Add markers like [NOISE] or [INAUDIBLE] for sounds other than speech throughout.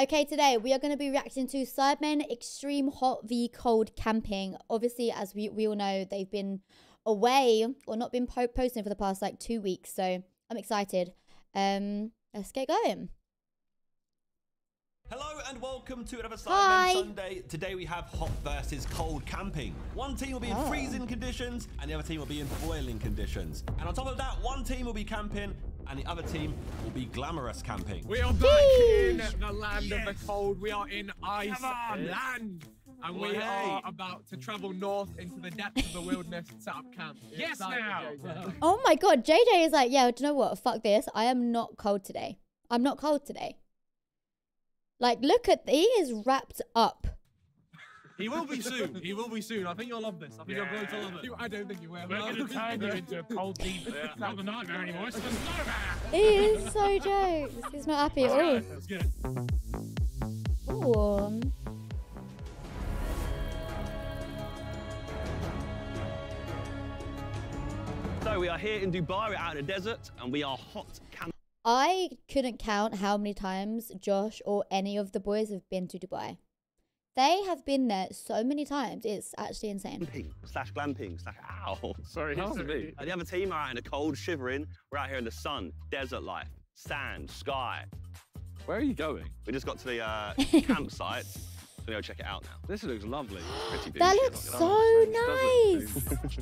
Okay, today we are going to be reacting to Sidemen Extreme Hot v Cold Camping. Obviously, as we, we all know, they've been away or not been po posting for the past like two weeks. So I'm excited. Um, let's get going. Hello and welcome to another Hi. Sidemen Sunday. Today we have hot versus cold camping. One team will be in Oh. freezing conditions and the other team will be in boiling conditions. And on top of that, one team will be camping and the other team will be glamorous camping. We are back in the land of the cold. We are in ice land. And we Way. are about to travel north into the depths of the wilderness to set up camp. [LAUGHS] Yes, now. JJ. Oh my god, JJ is like, yeah, do you know what? Fuck this. I am not cold today. I'm not cold today. Like, look at he is wrapped up. He will be soon. He will be soon. I think you'll love this. I think you're going to love it. Yeah. I don't think you will. We're going to turn you into a cold demon. It's not the nightmare anymore. It's the nightmare. He is so jokes. He's not happy at all. Let's get it. Ooh. So we are here in Dubai, we're out in the desert and we are hot camping. I couldn't count how many times Josh or any of the boys have been to Dubai. They have been there so many times. It's actually insane. Camping slash glamping slash ow. [LAUGHS] Sorry, That was sorry. me. The other team are out in the cold, shivering. We're out here in the sun, desert life, sand, sky. Where are you going? We just got to the uh, [LAUGHS] campsite. So go check it out now. This looks lovely. [GASPS] Pretty That looks so lie. nice. [LAUGHS]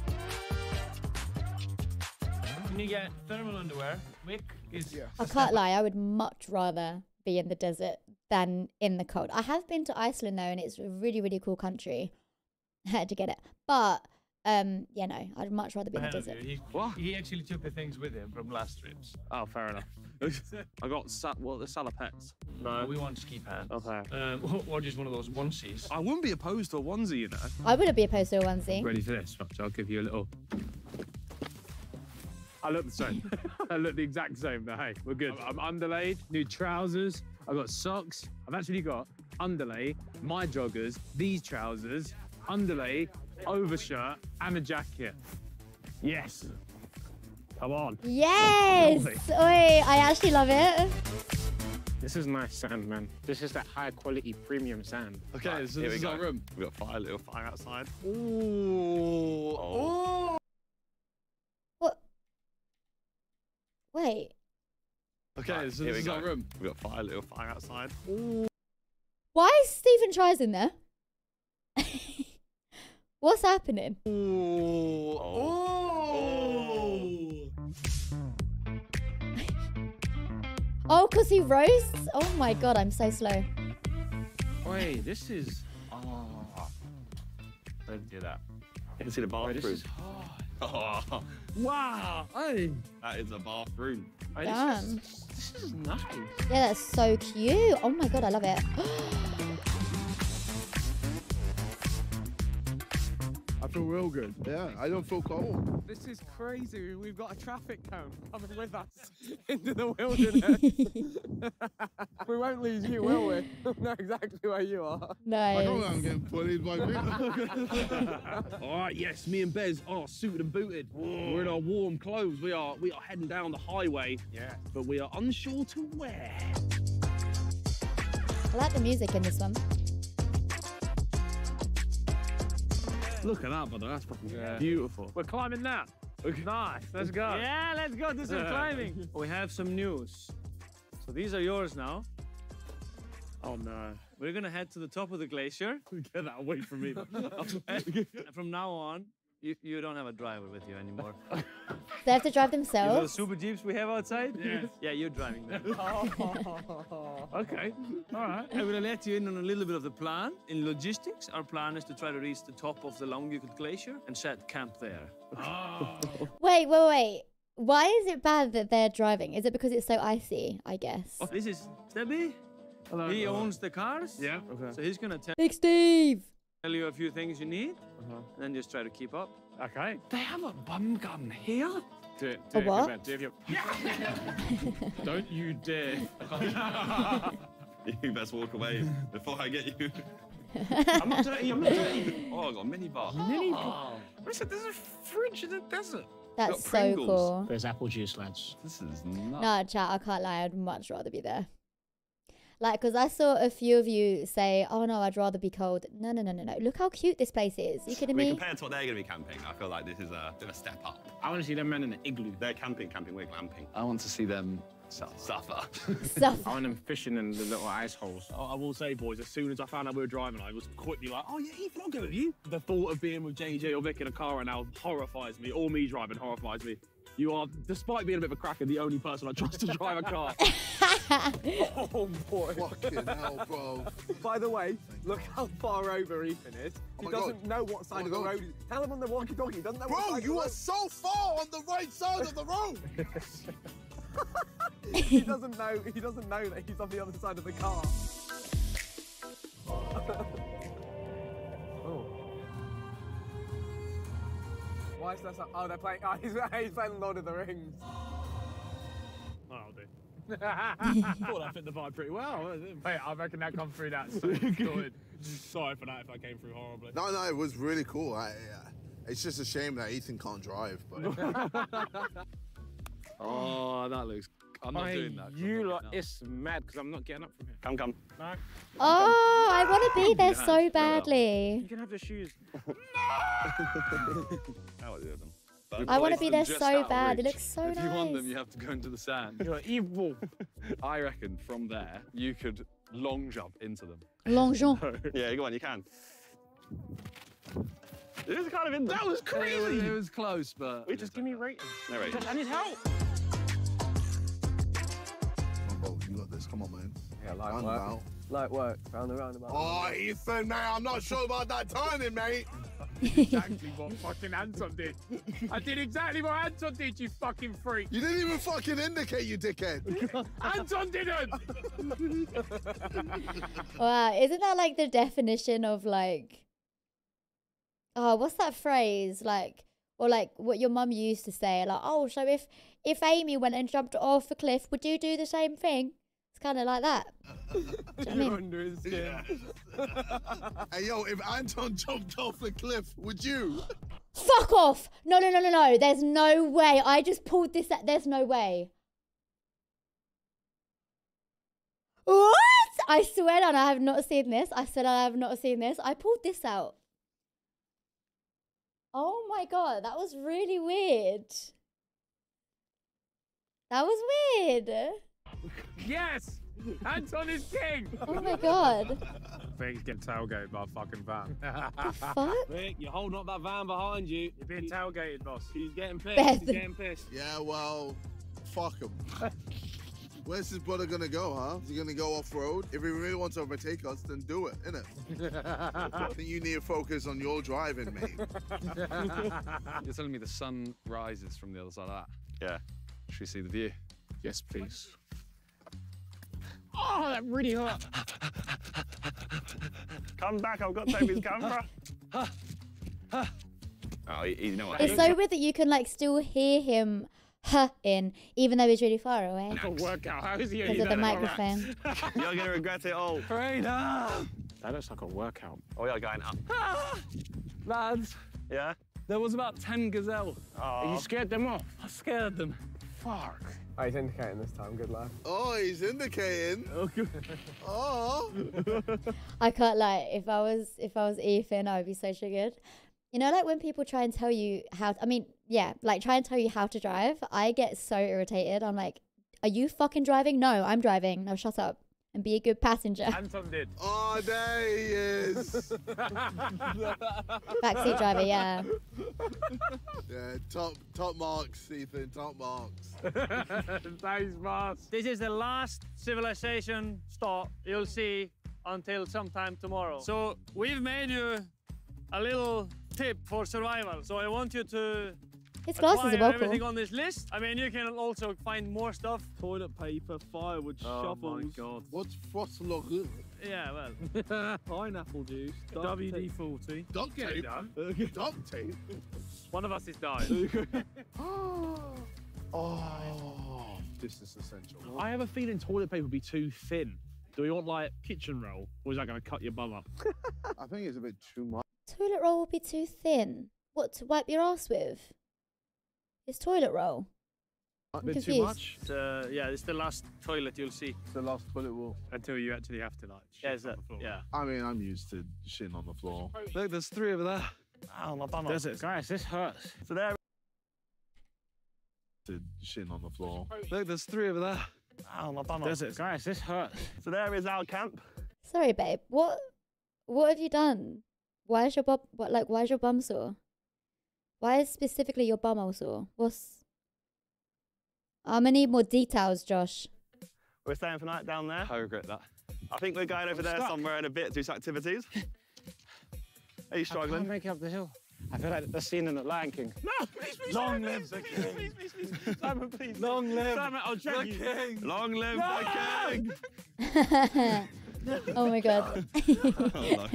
Can you get thermal underwear? Wick is. Yeah. I can't lie, I would much rather be in the desert than in the cold. I have been to Iceland though, and it's a really, really cool country. [LAUGHS] I had to get it. But um, yeah, no, I'd much rather be in the desert. He, he actually took the things with him from last trips. Oh, fair enough. [LAUGHS] I got sa- well, the salopettes. But we want ski pants. Okay. Um, or, or just one of those onesies. I wouldn't be opposed to a onesie, you know. I wouldn't be opposed to a onesie. Ready for this? Right, so I'll give you a little. I look the same. [LAUGHS] I look the exact same, but hey, we're good. I'm, I'm underlaid, new trousers. I've got socks. I've actually got underlay, my joggers, these trousers, underlay, overshirt, and a jacket. Yes. Come on. Yes! Lovely. Oi, I actually love it. This is nice sand, man. This is that high quality premium sand. Okay, Right, so here this we is our go. room. We've got fire, little fire outside. Ooh. Oh. What? Wait. Okay, Right, so here this we is our go. room. We've got fire, little fire outside. Why is Stephen Tries in there? [LAUGHS] What's happening? Ooh. Oh. Oh, [LAUGHS] oh because he roasts? Oh my god, I'm so slow. Wait, this is. Oh. Don't do that. You can see the Wait, this bathroom. is hard. Oh, Wow. Hey. that is a bathroom. Hey, Damn. This is, this is nice. Yeah, that's so cute. Oh my god, I love it. [GASPS] feel real good. Yeah, I don't feel cold. This is crazy. We've got a traffic cone coming with us [LAUGHS] into the wilderness. [LAUGHS] we won't lose you, will we? [LAUGHS] we know exactly where you are. I know nice. I'm getting bullied by people. All right, yes, me and Behz are suited and booted. We're in our warm clothes. We are we are heading down the highway. Yeah. But we are unsure to where. I like the music in this one. Look at that, brother. That's fucking Yeah. beautiful. We're climbing now. Nice. Let's go. Yeah, let's go do some [LAUGHS] climbing. We have some news. So these are yours now. Oh no. We're gonna head to the top of the glacier. [LAUGHS] Get that away from me. [LAUGHS] and from now on, you, you don't have a driver with you anymore. [LAUGHS] They have to drive You know the super jeeps we have outside? Yeah, you're driving them. [LAUGHS] Oh. okay. All right. I'm gonna let you in on a little bit of the plan. In logistics, our plan is to try to reach the top of the Langjökull Glacier and set camp there. Ah. Wait, wait, wait. Why is it bad that they're driving? Is it because it's so icy? I guess. Oh, This is Stebby. Hello. He owns the cars. Yeah. Okay. So he's gonna tell Big Steve. You a few things you need, uh-huh. and then just try to keep up. Okay. They have a bum gun here? Do it. A Do it. what? Come on, do it. Don't you dare. You best walk away before I get you. [LAUGHS] I'm not dirty. I'm not dirty. Oh, I got a mini bar. Mini. bar. Oh. Listen, there's a fridge in the desert. That's so cool. There's apple juice, lads. This is nuts. No, chat, I can't lie. I'd much rather be there. Like, because I saw a few of you say, "Oh no, I'd rather be cold." No, no, no, no, no. Look how cute this place is. You I kidding mean, me? compared to what they're going to be camping, I feel like this is a bit of a step up. I want to see them men in the igloo. They're camping, camping, we're glamping. I want to see them Suffer. Stuff. I want them fishing in the little ice holes. I I will say, boys, as soon as I found out we were driving, I was quickly like, oh yeah, Ethan, I'll go with you. The thought of being with JJ or Vik in a car right now horrifies me, or me driving horrifies me. You are, despite being a bit of a cracker, the only person I trust to drive a car. [LAUGHS] Oh boy. Fucking hell, bro. By the way, look how far over Ethan is. Oh he my doesn't God. know what oh side Oh of the God. road. Tell him on the walkie-talkie. He doesn't know what Bro, you of are so far on the right side of the road. road. [LAUGHS] [LAUGHS] he doesn't know. He doesn't know that he's on the other side of the car. Why is that? So, oh, they're playing. [LAUGHS] Oh, he's, he's playing Lord of the Rings. Oh, I'll do. [LAUGHS] Thought that fit the vibe pretty well. Wait, I reckon that come through that. So [LAUGHS] good. Sorry for that if I came through horribly. No, no, it was really cool. I, uh, it's just a shame that Ethan can't drive. But Oh, that looks. I'm not Hey, doing that. 'cause I'm You not lot, up. it's mad because I'm not getting up from here. Come, come. Oh, I want to be there Yeah, so badly. You can have [LAUGHS] [LAUGHS] the shoes. How are you, I want to be there so out of bad. It looks so if nice. you want them, you have to go into the sand. You're evil. [LAUGHS] I reckon from there you could long jump into them. Long Jean. Yeah, go on, you can. It is kind of in there. That was It was, it was close, but We Just give me ratings. No, wait. I need help. Yeah, light work. Roundabout. Light work. Round the roundabout. Oh, Ethan, man, I'm not sure about that timing, mate. [LAUGHS] exactly what [LAUGHS] fucking Anton did. I did exactly what Anton did, you fucking freak. You didn't even fucking indicate, you dickhead. [LAUGHS] Anton didn't. Wow, isn't that like the definition of like Oh, what's that phrase? Like or like what your mum used to say, like, oh, so if if Amy went and jumped off a cliff, would you do the same thing? It's kinda like that. [LAUGHS] You know I You're mean? under his skin. [LAUGHS] hey, yo, if Anton jumped off the cliff, would you? Fuck off! No no no no no. There's no way. I just pulled this out. There's no way. What? I swear on I have not seen this. I said I have not seen this. I pulled this out. Oh my god, that was really weird. That was weird. Yes, Anton is king. Oh my god. I think he's getting tailgated by a fucking van. The [LAUGHS] fuck? Vik, you're holding up that van behind you. You're being tailgated, boss. He's getting pissed. Beth. He's getting pissed. Yeah, well, fuck him. [LAUGHS] Where's his brother gonna go, huh? Is he gonna go off road? If he really wants to overtake us, then do it, innit? [LAUGHS] I think you need to focus on your driving, mate. You're telling me the sun rises from the other side of that? Yeah. Should we see the view? Yes, please. Oh, that really hurt. Come back, I've got Tobi's camera. oh, you, you know what? It's so weird that you can like still hear him huh in, even though he's really far away. A workout. How is he Because of the microphone. [LAUGHS] You're going to regret it all. That looks like a workout. Oh, we are going up. Ah! Lads, Yeah? there was about 10 gazelle. Oh. You scared them off? I scared them. Fuck. Oh, he's indicating this time. Good luck. Oh, he's indicating. Oh. oh. [LAUGHS] I can't lie. If I was if I was Ethan, I would be so triggered. You know, like when people try and tell you how. I mean, yeah, like try and tell you how to drive. I get so irritated. I'm like, are you fucking driving? No, I'm driving. Now shut up and be a good passenger. Anton did. Oh, there he is. [LAUGHS] Backseat driver, yeah. [LAUGHS] yeah, top top marks, Ethan. Top marks. [LAUGHS] Thanks, boss. This is the last civilization stop you'll see until sometime tomorrow. So we've made you a little tip for survival. So I want you to His glasses are acquire well everything on this list. I mean, you can also find more stuff. Toilet paper, firewood, Oh shovels. my god. What's frostlock? Yeah, well, [LAUGHS] Pineapple juice. WD-40. Duct tape. done. [LAUGHS] Duct tape. One of us is dying. [LAUGHS] Oh. oh, this is essential. I have a feeling toilet paper would be too thin. Do we want like kitchen roll, or is that going to cut your bum up? I think it's a bit too much. Toilet roll will be too thin. What to wipe your ass with? It's toilet roll. I'm bit too confused. much. It's, uh, yeah, it's the last toilet you'll see. It's the last toilet wall. Until you actually have to like. Yeah, shit is on that- the floor. yeah. I mean, I'm used to shitting on the floor. Look, there's three over there. Ow, my bum. Does it? Guys, this hurts. So there. To shitting on the floor. Look, there's three over there. Ow, my bum. Does it? Guys, this hurts. So there is our camp. Sorry, babe. What what have you done? Why is your bum what like why is your bum sore? Why is specifically your bum all sore? What's I'm gonna need more details, Josh. We're staying for night down there. I regret that. I think we're going over there stuck. somewhere in a bit to do some activities. [LAUGHS] Are you struggling? I can't make it up the hill. I feel like the scene in the Lion King. No, please, please. Long Simon, live the king. Please, please, please, please. Simon, please. [LAUGHS] Long live Simon, I'll check the you. king. Long live the king. [LAUGHS] oh my god. Oh,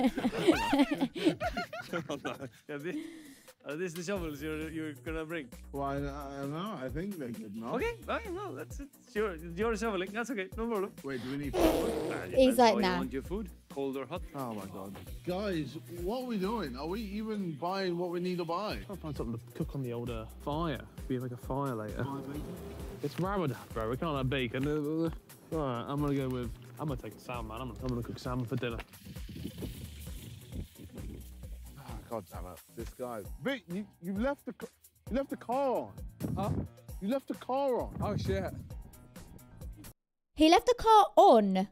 oh, no. Yeah, this, are this the shovels you're you're gonna bring? Why? I don't know. I think they could know. Okay, okay, no, that's it. You're, you're shoveling. That's okay. No problem. Wait, do we need food? He's That's like, how you want your food, cold or hot? Oh my god. Guys, what are we doing? Are we even buying what we need to buy? I'll find something to cook on the old uh, fire. Be like a fire later. It's Ramadan, bro. We can't have bacon. Uh, uh, All right, I'm gonna go with. I'm gonna take salmon, man. I'm gonna, I'm gonna cook salmon for dinner. God damn it. This guy. Vik, you, you left the ca- you left the car on. Huh? You left the car on. Oh shit. he left the car on.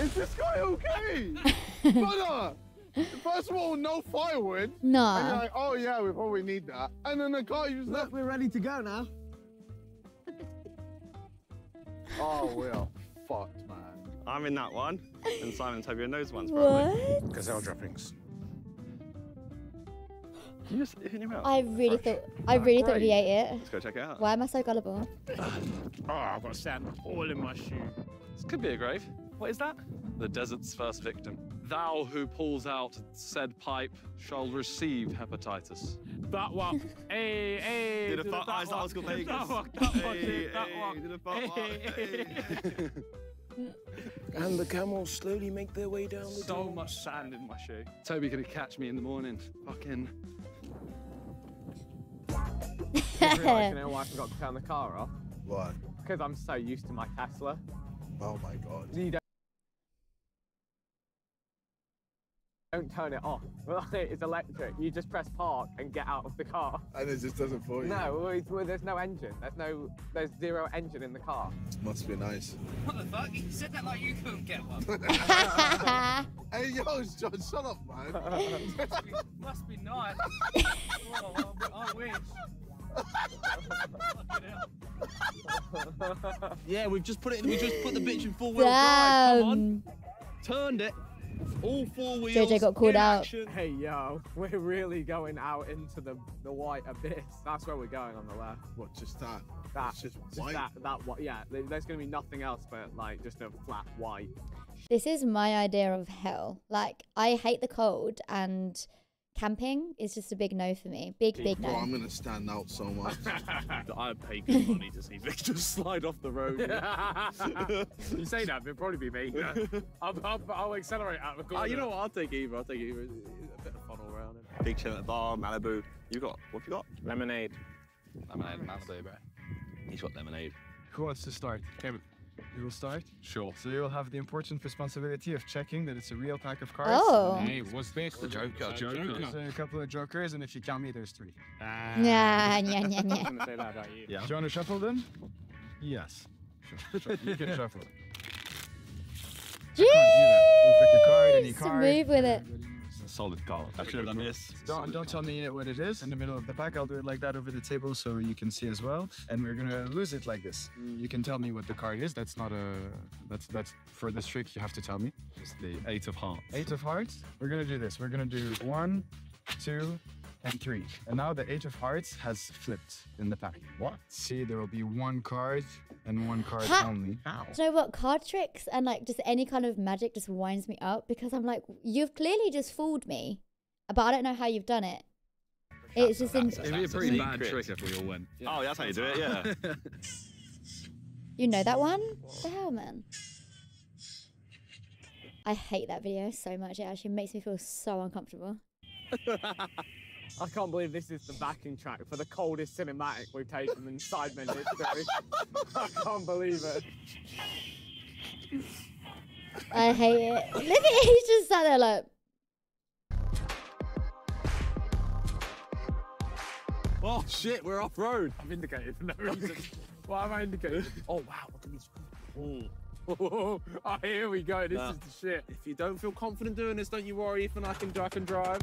Is this guy okay? [LAUGHS] Brother! First of all, no firewood. And you're Nah. like, oh yeah, we probably need that. And then the car you just left. We're ready to go now. Oh, we are fucked, man. I'm in that one, and Simon's Tobi in those ones, probably. What? Gazelle droppings. You just in your mouth. I really Fresh. thought I really thought he ate it. Let's go check it out. Why am I so gullible? Oh, I've got sand all in my shoe. This could be a grave. What is that? The desert's first victim. Thou who pulls out said pipe shall receive hepatitis. That one. [LAUGHS] hey, hey. Did a do fuck that eyes one. Oscar [LAUGHS] That one, that one, Hey, that hey, one. did a fuck Hey, hey. [LAUGHS] And the camels slowly make their way down the So dune. much sand in my shoe. Tobi could catch me in the morning. Fucking. I just realised, [LAUGHS] you know why I forgot to turn the car off? What? Because I'm so used to my Tesla. Oh my god. You don't, don't turn it off. [LAUGHS] it's electric. You just press park and get out of the car. And it just doesn't for you. No, well, it's- well, there's no engine. There's no, there's zero engine in the car. Must be nice. What the fuck? You said that like you couldn't get one. [LAUGHS] Hey, yo, John, shut up, man. [LAUGHS] Must be nice. Oh, Whoa, I wish. Yeah, we've just put it. We just put the bitch in four wheel drive. Come on, turned it. All four wheels. JJ got called out. Hey yo, [LAUGHS] we're really going out into the the white abyss. That's where we're going on the left. What, just that? That, It's just just white? that, that, what? Yeah, there's gonna be nothing else but like just a flat white. This is my idea of hell. Like I hate the cold and camping is just a big no for me. Big big Bro, I'm gonna stand out so much. [LAUGHS] I pay good money to see Vik just [LAUGHS] slide off the road. [LAUGHS] you say that, it'll probably be me. I'll, I'll, I'll accelerate out of the ah, corner. you know what? I'll take either. I'll take either. A bit of fun all around. Big chill at the bar, Malibu. You got? What have you got? Lemonade. Lemonade, Malibu, bro. He's got lemonade. Who wants to start? Kevin. You will start? Sure. So you will have the important responsibility of checking that it's a real pack of cards. Oh. Hey, what's this? The Joker. Joker. So a couple of jokers, and if you count me, there's three. Ah. Yeah, yeah, yeah, yeah. [LAUGHS] I'm gonna say that about you. Yeah. Do you want to shuffle them? Yes. Sure. Sure. You can [LAUGHS] shuffle. Jeez. You pick a card, any card. Move with it. Solid call. I should have done this. Don't, don't tell me what it is in the middle of the pack. I'll do it like that over the table so you can see as well. And we're gonna lose it like this. You can tell me what the card is. That's not a. That's that's for this trick. You have to tell me. It's the Eight of Hearts. Eight of Hearts. We're gonna do this. We're gonna do one, two, and three. And now the Eight of Hearts has flipped in the pack. What? See, there will be one card and one card Ha- only. Do you know what? Card tricks and like just any kind of magic just winds me up because I'm like, you've clearly just fooled me, but I don't know how you've done it. It's just in, It'd be a That's a pretty bad secret. trick if we all went. Oh, that's how you do it. Yeah. [LAUGHS] you know that one. What the hell, man? I hate that video so much. It actually makes me feel so uncomfortable. [LAUGHS] I can't believe this is the backing track for the coldest cinematic we've taken in Sidemen history. I can't believe it. I hate it. Look at he's just sat there like. Oh shit, we're off road. I'm indicated for no reason. Why am I indicating? Oh wow, look at these. Oh, [LAUGHS] here we go. This Nah. is the shit. If you don't feel confident doing this, don't you worry, Ethan. I can, I can drive.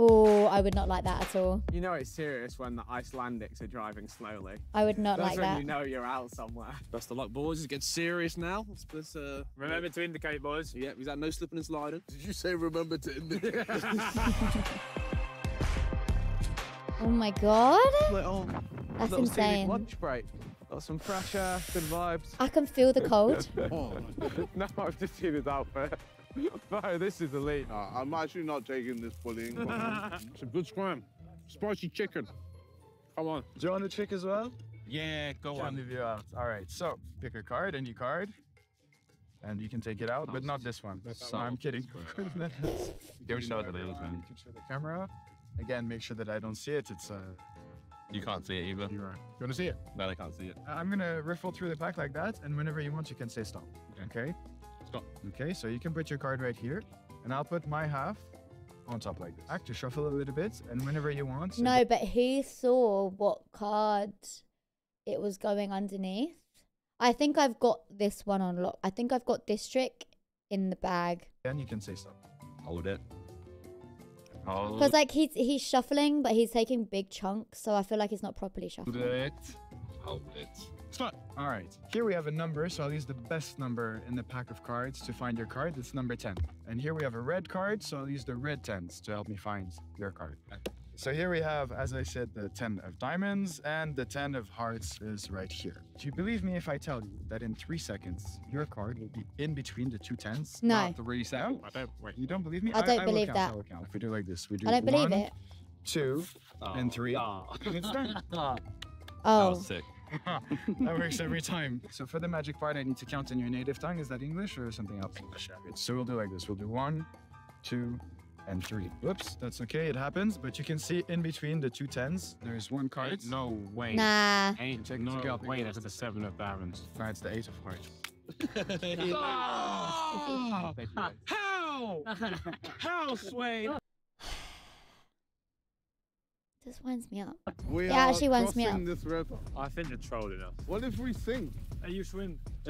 Oh, I would not like that at all. You know it's serious when the Icelandics are driving slowly. I would not That's like when that. you know you're out somewhere. Best of luck, boys. It gets serious now. Let's, let's, uh, Remember to indicate, boys. Yeah, is that no slipping and sliding? Did you say remember to indicate? [LAUGHS] [LAUGHS] Oh my god. Little, That's little insane. lunch break. Got some fresh air, good vibes. I can feel the cold. [LAUGHS] no, I've just seen his outfit. [LAUGHS] no, this is elite. Nah, I'm actually not taking this bullying. [LAUGHS] It's a good scram. Spicy chicken. Come on. Do you want a trick as well? Yeah, go Can't on. leave you out. All right, so pick a card, any card, and you can take it out, but not this one. No, I'm kidding. Don't [LAUGHS] show the little man. Show the camera. Again, make sure that I don't see it. It's uh. You can't see it either. You want to see it? No, I can't see it. I'm gonna riffle through the pack like that, and whenever you want, you can say stop. Okay. Stop. Okay, so you can put your card right here, and I'll put my half on top like this. Act to shuffle a little bit, and whenever you want. so No, but he saw what card it was going underneath? I think I've got this one on lock. I think I've got this trick in the bag. Then you can say stop. Hold it. Hold Because like he's he's shuffling, but he's taking big chunks, so I feel like he's not properly shuffling. it. Hold it. Stop. All right. Here we have a number, so I'll use the best number in the pack of cards to find your card. It's number 10. And here we have a red card, so I'll use the red tens to help me find your card. So here we have, as I said, the 10 of diamonds, and the 10 of hearts is right here. Do you believe me if I tell you that in three seconds, your card will be in between the two tens? No. Not three seconds. I don't, wait, you don't believe me? I don't will believe count, that. I will count. If we do like this, we do I don't believe one, it. two, and three. Oh, It's done. Oh, sick. [LAUGHS] that works every time. So for the magic part, I need to count in your native tongue. Is that English or something else? English. So we'll do like this. We'll do one, two, and three. Whoops, that's okay. It happens. But you can see in between the two tens, there's one card. No way. Nah. Ain't check no way. That's the seven of diamonds. No, it's the eight of hearts. [LAUGHS] [LAUGHS] Ah! How? How, Sway? This winds me up. We It are actually winds me up. this river. I think you're trolling us. What if we sing? Hey, you swim. [LAUGHS]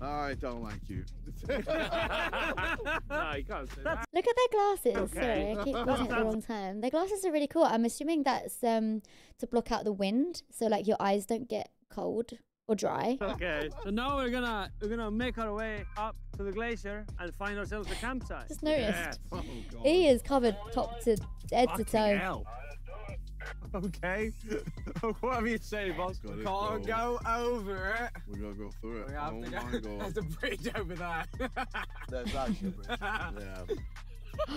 I don't like you. [LAUGHS] no, you can't say that. Look at their glasses. Okay. Sorry, I keep looking at the wrong time. Their glasses are really cool. I'm assuming that's um to block out the wind, so like your eyes don't get cold or dry. Okay, so now we're gonna we're gonna make our way up to the glacier and find ourselves a campsite. Just noticed. Oh, He is covered top to head to toe. hell. Okay. [LAUGHS] Whatever you say, boss. Gotta Can't go. go over it. We gotta go through it. We have Oh to my [LAUGHS] god. There's a bridge over there. There's actually a bridge. Yeah. [LAUGHS]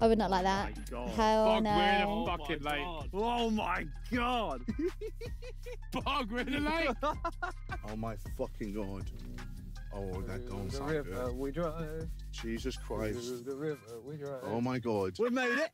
I would not like that. God. Hell Fuck, we're in no. a fucking lake. Oh my god! Oh Fuck, we're oh [LAUGHS] in a lake. [LAUGHS] Oh my fucking god. Oh, that don't the sound river good. we drive. Jesus Christ. The river we drive. Oh my god. We made it.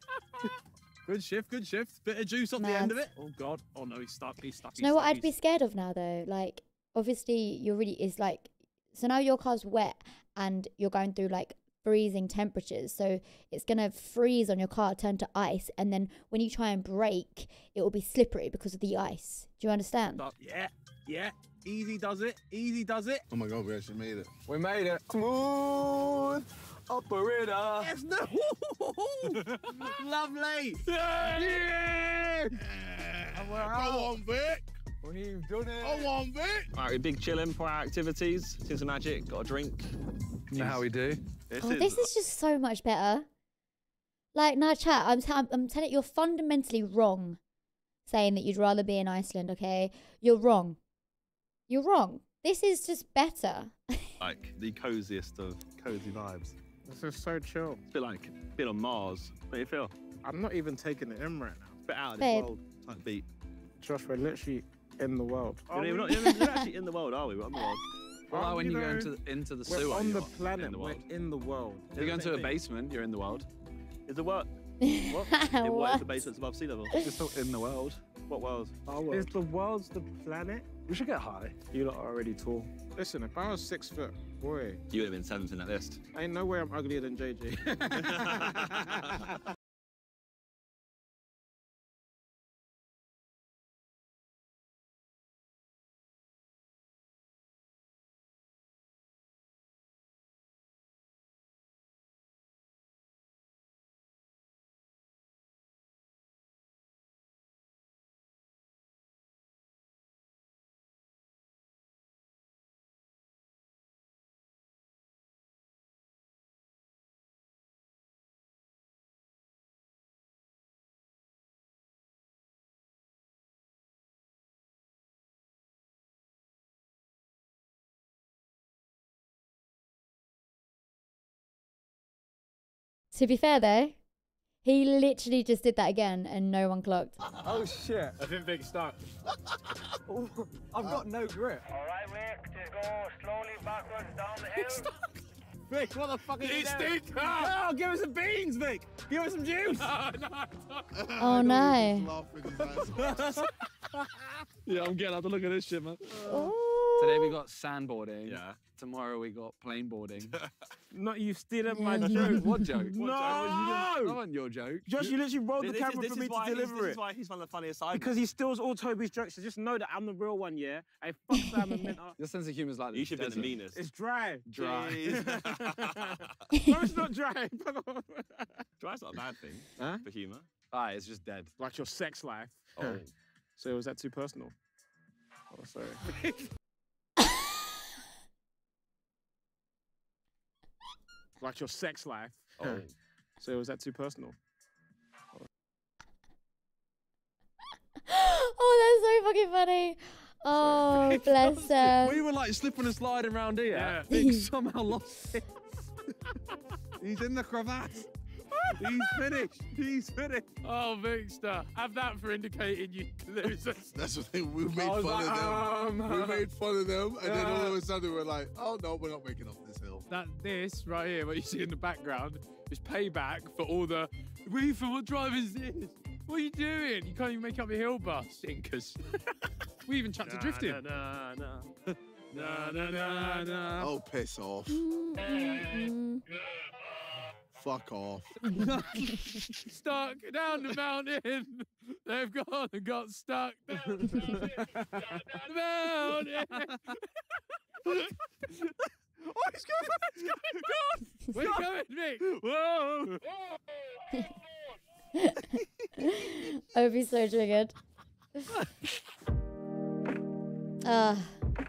Good shift, good shift. Bit of juice on the end of it. Oh god. Oh no, he's stuck. He's stuck. Do you know what I'd be scared of now though? Like, obviously, you're really is like, so now your car's wet and you're going through like freezing temperatures. So it's gonna freeze on your car, turn to ice, and then when you try and brake, it will be slippery because of the ice. Do you understand? Yeah, yeah. Easy does it. Easy does it. Oh my god, we actually made it. We made it. Smooth operator. Yes, no. [LAUGHS] Lovely. Yeah. Go on, Vik. We've done it. Go on, Vik. All right, big chilling for our activities. Seen some magic, got a drink. You know how we do? This Oh, is this is just so much better. Like, no, chat. I'm, t- I'm telling you, you're fundamentally wrong, saying that you'd rather be in Iceland. Okay, you're wrong. You're wrong. This is just better. [LAUGHS] like the coziest of cozy vibes. This is so chill. It's a bit like been on Mars. What do you feel? I'm not even taking it in right now. Bit out of Babe. this world type beat. Josh, we're literally in the world. We're, not, we're not actually in the world, are we? We're on the world. Well, Well, when you you, go into the, into the We're sewer, on you're the planet. In the we're world. in the world. If you go into a basement, you're in the world. Is the world? What? [LAUGHS] In what? What? The basements above sea level. It's still in the world. What world? Is the world's the planet? We should get high. You lot are already tall. Listen, if I was six foot, boy, You would have been seventh in that list. ain't no way I'm uglier than JJ. [LAUGHS] [LAUGHS] To be fair though, he literally just did that again and no one clocked. Oh shit. I didn't think stuck. Oh, I've got no grip. Alright, Rick, just go slowly backwards down the hill. Vik, what the fuck are you He's doing? stick. Oh, give us some beans, Vik. Give us some juice. [LAUGHS] Oh no. [LAUGHS] [LAUGHS] Yeah, I'm getting out to look at this shit, man. Ooh. Today we got sandboarding. Yeah. Tomorrow we got plane boarding. [LAUGHS] Not you stealing my Yeah. [LAUGHS] joke. what joke? What No! joke? That wasn't your joke. Josh, you literally rolled the camera is, this, for me to he's, deliver this it. is why he's one of the funniest side. Because he steals all Tobi's jokes. So just know that I'm the real one, yeah? I fuck Sam and Minter. Your sense of humor is like this. You should be the meanest. It's dry. Dry. [LAUGHS] No, it's not dry. Dry's not a bad thing Huh? for humour. Ah, it's just dead. like your sex life. Oh. So was that too personal? Oh, sorry. Like your sex life. Oh. [LAUGHS] So was that too personal? [LAUGHS] oh, that's so fucking funny. Oh, [LAUGHS] bless him. We were like slipping and sliding around here. Yeah. Vic somehow lost it. He's in the crevasse. He's finished. He's finished. Oh, Victor, have that for indicating you [LAUGHS] losers. That's the thing. We made fun like, of them. um, we made fun of them, and then all of uh, a sudden we're like, "Oh no, we're not making up this hill." That this right here, what you see in the background, is payback for all the. Reefer, what drive is this? What are you doing? You can't even make up your hill bus, sinkers. [LAUGHS] we even chucked a drift in. Na, na, na. Na, [LAUGHS] na, na, na. Oh, piss off! Fuck off! [LAUGHS] stuck down the mountain. They've gone and got stuck down the mountain. Oh, he's going! He's going! Where you going, Vik? Whoa! [LAUGHS] I would be so triggered. Ah,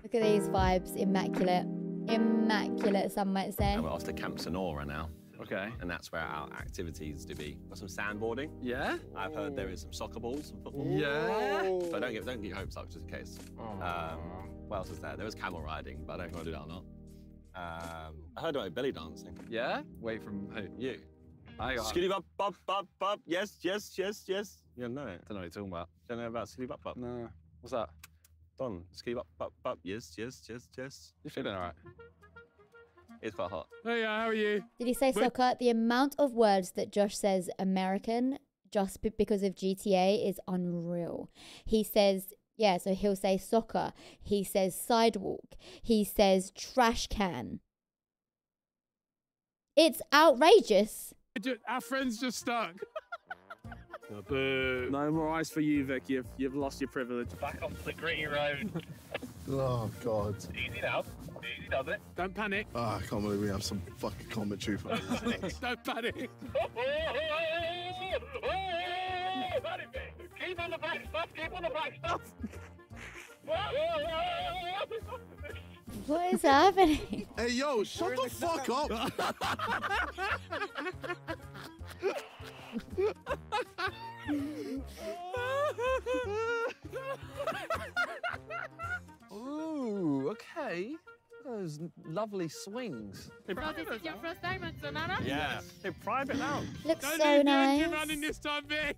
look at these vibes. Immaculate. Immaculate, some might say. And we're off to Camp Sonara now, Okay. and that's where our activities to be. Got some sandboarding. Yeah? I've heard there is some soccer balls, some football. Yeah. So don't get don't get your hopes up just in case. Um, what else is there? There was camel riding, but I don't know if I want to do that or not. Um, I heard about belly dancing. Yeah? Wait from who? You. I got. Skitty bop bop bop bop. Yes, yes, yes, yes. You don't know it. don't know what you're talking about. Don't know about skitty bop bop. No. What's that? Don. Skitty bop bop bop. Yes, yes, yes, yes. You feeling alright? It's quite hot. Hey, uh, how are you? Did he say Wait. soccer? The amount of words that Josh says American just b- because of GTA is unreal. He says, yeah, so he'll say soccer. He says sidewalk. He says trash can. It's outrageous. Ju- Our friend's just stuck. [LAUGHS] Boo. No more eyes for you, Vik. You've, you've lost your privilege. Back onto the gritty road. [LAUGHS] Oh God! Easy now. Easy does it. Don't panic. Ah, I can't believe we have some fucking commentary for this. [LAUGHS] Don't panic. [LAUGHS] Keep on the black stuff. Keep on the black stuff. [LAUGHS] What is happening? hey, yo, shut the fuck up! Ooh, okay. Those lovely swings. So this is your first time at Sonara? Yeah. Hey, private lounge. Looks Don't so need nice. engine running this time, Vik.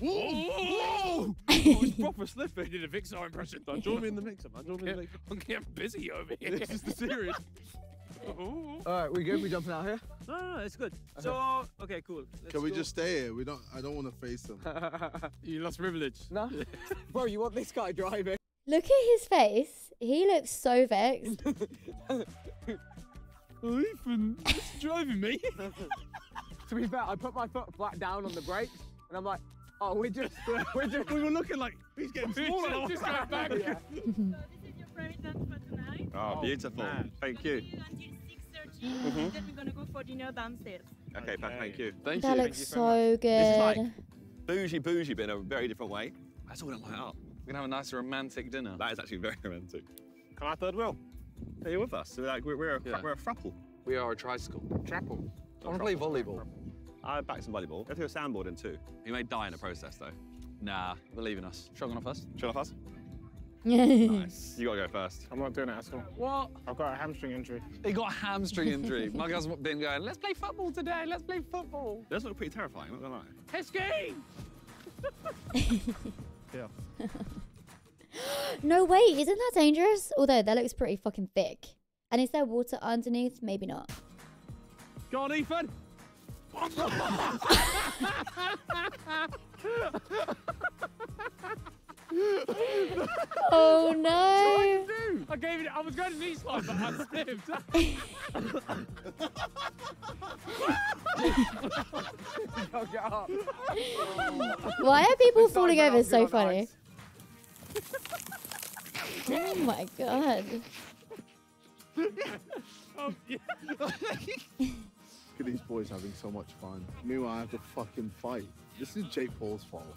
Whoa! Oh, it's proper slipping. You did a Vikkstar impression. Join me in the mixer, man. Join me in the mixer. I'm getting busy over here. This is the serious. [LAUGHS] All right, we good? We jumping out here? No, no, no, it's good. So, okay, cool. Let's Can we go. just stay here? We don't. I don't want to face them. [LAUGHS] [LAUGHS] you lost privilege. No. Bro, you want this guy driving? Look at his face. He looks so vexed. [LAUGHS] Ethan, what's driving me? [LAUGHS] to be fair, I put my foot flat down on the brakes, and I'm like, oh, we're just, [LAUGHS] we're just. we were looking like he's getting smaller. just going back. Yeah. Ah, oh, beautiful. Thank you. Mm-hmm. Then we're gonna go for dinner downstairs. Okay, Pat, thank you. Thank that looks so good. This is like bougie bougie, but in a very different way. That's all gonna light up. We're gonna have a nice romantic dinner. That is actually very romantic. Can I third wheel? Are you with us? So like we're, we're, a, Yeah. we're a throuple. We are a tricycle. Triple. I want to play volleyball. I back some volleyball. Go through a sandboarding too. You may die in the process though. Nah, believe in us. Shrugging off us. Shut off us. nice. You gotta go first. I'm not doing it at all. What? I've got a hamstring injury. He got a hamstring [LAUGHS] injury. My guy's been going, let's play football today, let's play football. Does look pretty terrifying, I'm not gonna lie. Hey, ski! [LAUGHS] Yeah. [LAUGHS] no way, isn't that dangerous? Although that looks pretty fucking thick. And is there water underneath? Maybe not. Go on, Ethan. [LAUGHS] [LAUGHS] [LAUGHS] Oh no! I gave it. I was going to knee slide, but I slipped. Go. [LAUGHS] Why are people This falling over so funny? [LAUGHS] Oh my god. oh. Look at these boys having so much fun. Meanwhile, I have to fucking fight. This is Jake Paul's fault.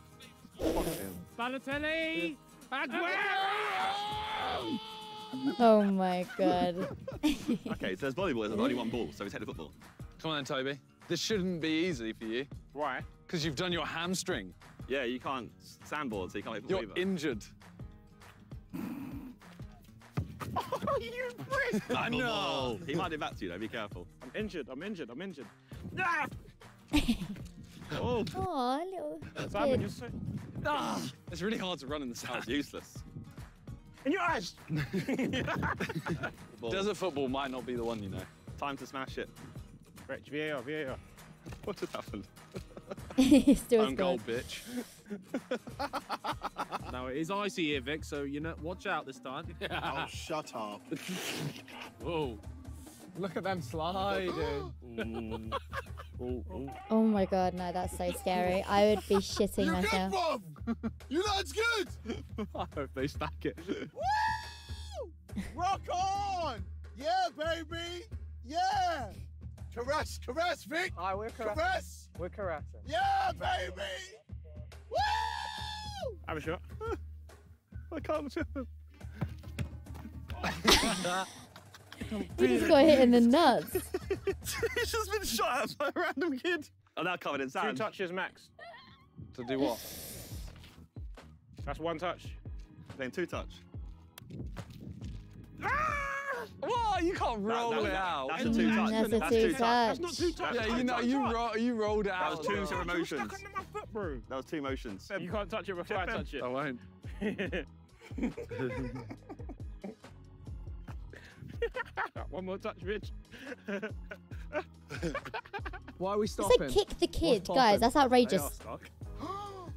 Fuck him. Balotelli! Aguero! Oh my god. [LAUGHS] Okay, so there's volleyball, there's only one ball, so we take the football. Come on then, Tobi. This shouldn't be easy for you. Why? Because you've done your hamstring. Yeah, you can't sandboard, so you can't make You're volleyball. injured. [LAUGHS] you prick! [LAUGHS] I know. He might do that to you though, be careful. I'm injured. I'm injured. I'm injured. Ah! Oh, Aw, little. Simon, you're so. Ah, it's really hard to run in the that sun. useless. In your eyes! Desert football might not be the one, you know. Time to smash it. Rich, VAR, VAR. What just happened? [LAUGHS] Still Own goal, scored. bitch. [LAUGHS] Now it is icy here, Vik, so you know, watch out this time. [LAUGHS] Oh, shut up. Whoa. Look at them sliding. Oh my god, no, that's so scary. I would be shitting You good, myself. Bob? You lads [LAUGHS] good? I hope they stack it. Woo! Rock on! Yeah, baby! Yeah! Caress, caress, Vik! Aye, we're caressing. Caress! We're caressing. Yeah, baby! Woo! Have a shot. [LAUGHS] I can't jump. [LAUGHS] [LAUGHS] You just got hit in the nuts. [LAUGHS] He's just been shot at by a random kid. Oh, now covered in sand. Two sand. touches max. To do what? That's one touch. Then two touch. Ah! What? You can't roll that- it out. That's a two touch. That's a That's two two touch. That's not two touches. yeah, you know, you, ro- you rolled it That out. was two separate You're motions. stuck under my foot, bro. That was two motions. You can't touch it before I touch it. I won't. [LAUGHS] [LAUGHS] One more touch, Rich. [LAUGHS] Why are we I stopping? said kick the kid, guys. That's They are outrageous. stuck. [GASPS]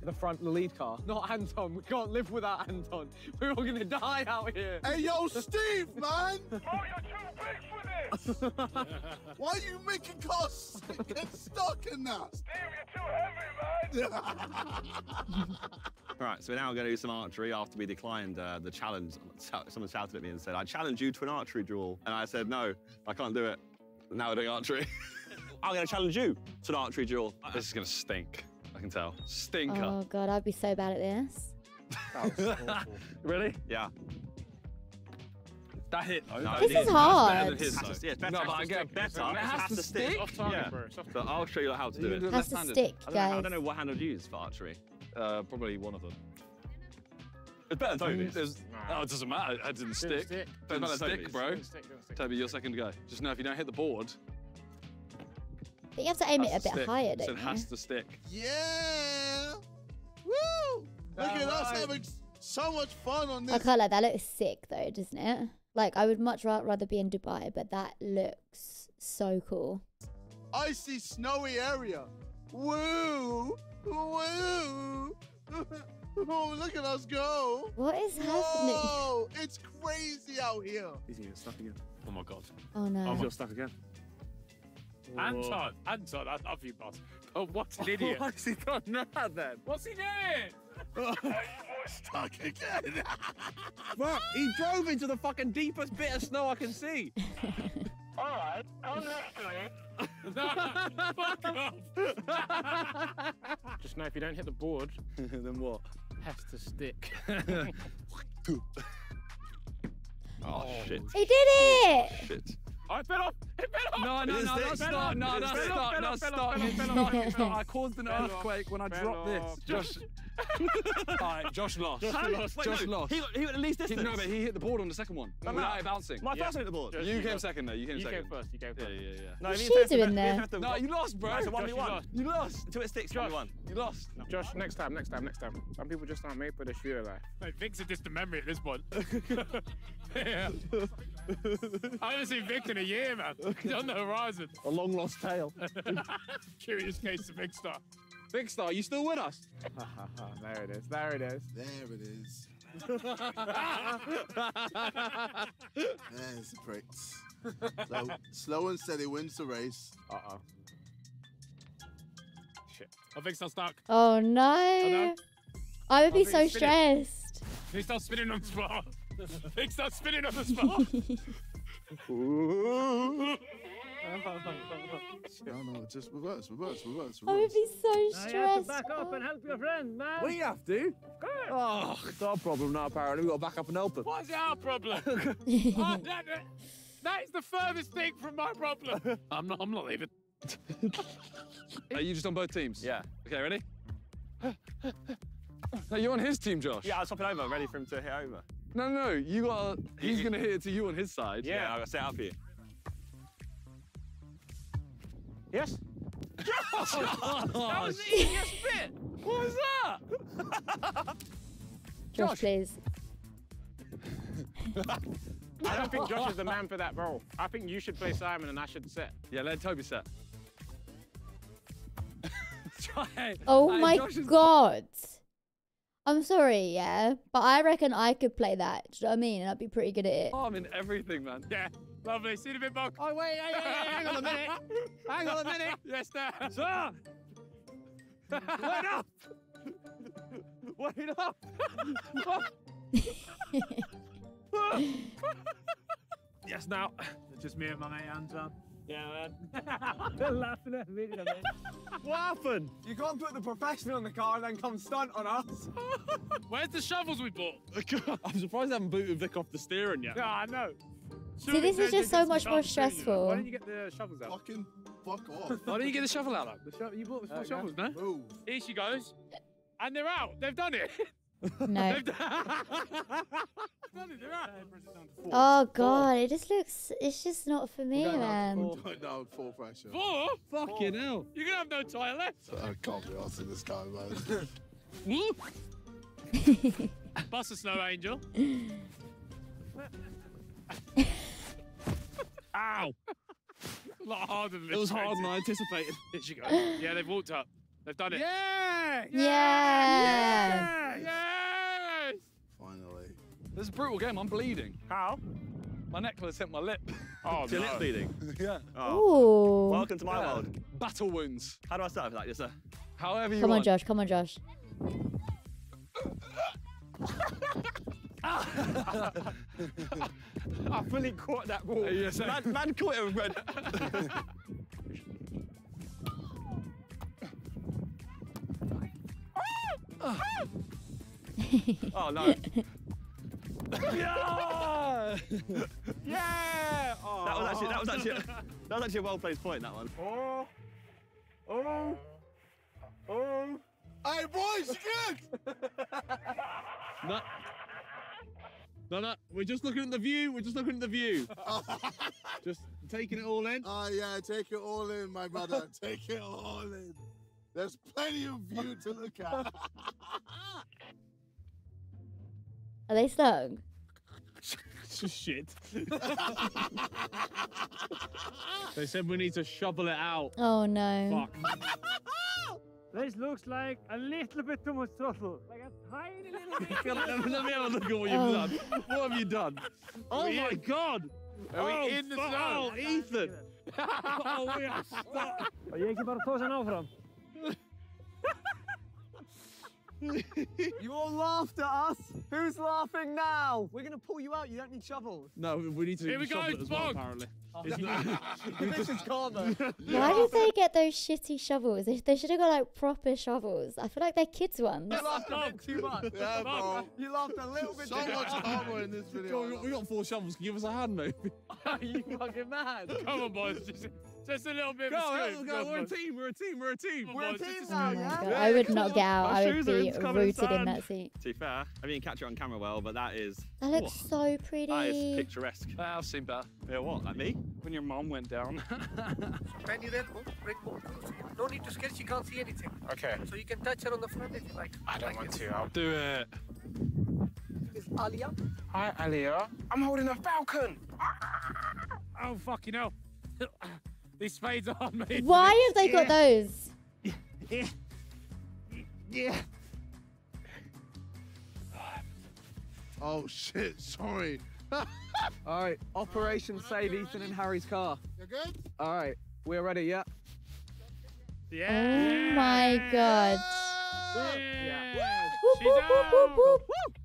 The front, the lead car. Not Anton. We can't live without Anton. We're all gonna die out here. Hey, yo, Steve, man! [LAUGHS] Oh, you're too big for this! Why are you making cars get stuck in that? Steve, you're too heavy, man! Right, so we're now going to do some archery after we declined uh, the challenge. Someone shouted at me and said, I challenge you to an archery duel. And I said, no, I can't do it. Now we're doing archery. [LAUGHS] I'm going to challenge you to an archery duel. This is gonna stink. I can tell. Stinker. Oh god, I'd be so bad at this. [LAUGHS] Really? Yeah. That hit. though. No, This it is is. hard. It's better than his, though. Yeah, better. No, but I It's get better. It has to stick. Off target, Yeah. bro. It's off But I'll show you how to do it. it Has to stick, I don't, know, I don't know what hand to use for archery. Uh, probably one of them. It's better than Tobi's. There's- Oh, it doesn't matter. It didn't stick. stick. Didn't Better than stick, Tobi's. bro. Didn't stick, didn't stick. Tobi, you're second to go. Just know if you don't hit the board, But you have to aim it has a to bit stick. higher, So don't it you? has to stick. Yeah! Woo! Look at us having so much fun on I this. can't like that looks sick though, doesn't it? Like, I would much ra- rather be in Dubai, but that looks so cool. Icy, snowy area. Woo! Woo! [LAUGHS] Oh, look at us go! What is happening? Whoa! It's crazy out here. He's gonna get stuck again. Oh my god. Oh no. Oh, he's got stuck again. Anton, Anton, I love you, boss. Oh, what an [LAUGHS] idiot. What's he done now then? What's he doing? Stuck again. [LAUGHS] Fuck, he drove into the fucking deepest bit of snow I can see. Alright, come next to me. [LAUGHS] Fuck off. Just know if you don't hit the board, [LAUGHS] then what? has to stick. [LAUGHS] Oh, shit. He did it! Shit. I fell off. It fell off. No, no, It is no, this. that's Fell stop. off. No, that's this. No, stop. No, stop. off, Stop. off. [LAUGHS] I caused an earthquake when I dropped this. Josh. [LAUGHS] All right, Josh lost. Josh lost. Josh lost. He, got- he least He- distance. no, but he hit the board on the second one No, no. without it bouncing. My first hit the board. You you came second though. You came You came first. You came first. yeah, yeah. No, What's you she doing there? No, you lost, bro. It's a 1v1. you lost. Until it sticks, 1v1. You lost. Josh, next time, next time, next time. Some people just aren't made for the shooter life. Mate, Vik's a distant memory at this point. [LAUGHS] yeah. I haven't seen Vik in a year, man. He's on the horizon. A long lost tale. [LAUGHS] Curious case of Vikkstar. Big Star, you still with us? [LAUGHS] there it is. There it is. There it is. [LAUGHS] There's the pricks. So, slow and steady wins the race. Uh oh. Shit. Oh, Vikkstar stuck. Oh no. no. I would Oh, be Vik, so spin stressed. Vik starts spinning on the spot. Vik starts spinning on the spot. No, no, just reverse, reverse, reverse, I would reverse. be so Now you have to stressed. back up and help your friend, man. We have to. Oh, it's our problem now, apparently. We've got to back up and help him. What's our problem? [LAUGHS] Oh, that, that- that is the furthest thing from my problem. [LAUGHS] I'm not. I'm not leaving. [LAUGHS] Are you just on both teams? Yeah. Okay, ready? [GASPS] No, you're on his team, Josh. Yeah, I was hopping over, ready for him to hit over. No, no, no. You got. He's gonna hit it to you on his side. Yeah, I got set up here. you. Yes. [LAUGHS] That was the easiest bit. What was that? Josh, please. I don't think Josh is the man for that role. I think you should play Simon and I should set. Yeah, let Tobi set. Try. Oh Hey, my Josh is- god. I'm sorry, yeah, but I reckon I could play that. Do you know what I mean? And I'd be pretty good at it. Oh, I'm in everything, man. Yeah, lovely. See you in a bit, Bog. Oh wait, hey, hey, hey, hang on a minute. [LAUGHS] Hang on a minute. Yes, sir. Sir. Wait up. Wait up. [LAUGHS] [LAUGHS] Yes, now. It's just me and my mate Anton. Yeah, man. [LAUGHS] They're laughing at me. man. What happened? You can't put the professional in the car and then come stunt on us. [LAUGHS] Where's the shovels we bought? [LAUGHS] I'm surprised I haven't booted Vik off the steering yet. Yeah, I know. See, this is just so much more stressful. Why stressful. don't you get the shovels out? Fucking fuck off. Why don't you get the shovel out? Though? The sho- you bought the Uh, shovels, yeah. no? Move. Here she goes. And they're out. They've done it. No. They've done it. They're out. Oh god, it just looks. It's just not for me, man. Going down full pressure. Four? Fucking hell. You're going to have no tyre left. I can't be asking this guy, man. [LAUGHS] Bust a snow angel. [LAUGHS] Ow. A lot harder than It was harder than I anticipated. Here she goes. Yeah, they've walked up. They've done it. Yeah. Yeah. Yes! Finally. This is a brutal game. I'm bleeding. How? My necklace hit my lip. Oh, Is [LAUGHS] your lip bleeding? yeah. Oh. Ooh. Welcome to my Yeah. world. Battle wounds. How do I start with that? Yes, sir. However you Come on. Josh. Come on, Josh. [LAUGHS] I fully caught that ball. yes, Man, man caught it with red. [LAUGHS] oh no. [LAUGHS] yeah. Yeah! Oh. That was oh. actually that was actually that was actually a well placed point. That one. Oh. Oh. Oh. Hey, boys, good! [LAUGHS] No. No, no. We're just looking at the view. We're just looking at the view. [LAUGHS] just taking it all in. Oh, yeah, take it all in, my brother. Take it all in. There's plenty of view to look at. [LAUGHS] Are they stung? [LAUGHS] Shit. they said we need to shovel it out. Oh no. Fuck. [LAUGHS] This looks like a little bit too much throttle. Like a tiny little bit. Let, me, let me have a look at what you've Oh. done. What have you done? Oh we my in? god! Are we oh, in the fuck. zone? Oh, Ethan! oh, we are stuck. Og ég ekki bara tósa hann áfram. [LAUGHS] You all laughed at us. Who's laughing now? We're gonna pull you out. You don't need shovels. No, we need to Here we go, it as well, Bog. apparently. Oh, [LAUGHS] this is karma. [LAUGHS] Why did they get those shitty shovels? They, they should have got like proper shovels. I feel like they're kids ones. You laughed a bit too much. Yeah, bro. You laughed a little bit So too much So much karma in this video. on, we got- we got four shovels. Can you give us a hand, maybe? Are you fucking mad? Come on, boys. Just, just a little bit Go, of let's go. We're a team. We're a team. We're a team. Come We're a team now, yeah? I would not get out. My I would be in, covered in rooted in that seat. To be fair, I didn't catch it on camera well, but that is That looks so pretty. that is picturesque. I've seen better. Yeah, what? Like me? When your mom went down. Tiny red one, red one. No need to scare, she can't see anything. Okay. So you can touch her on the front if you like. I don't like want this. to. I'll Do it. Alia. Hi, Alia. I'm holding a falcon. Oh, fucking hell. These spades are made. for Why have they got those? Yeah. Yeah. Oh shit, sorry. [LAUGHS] All right, Operation Save Ethan and Harry's car. You're good? All right, we're ready, yeah? Oh my god. Yeah. Whoop, She's whoop, whoop, whoop, out. whoop.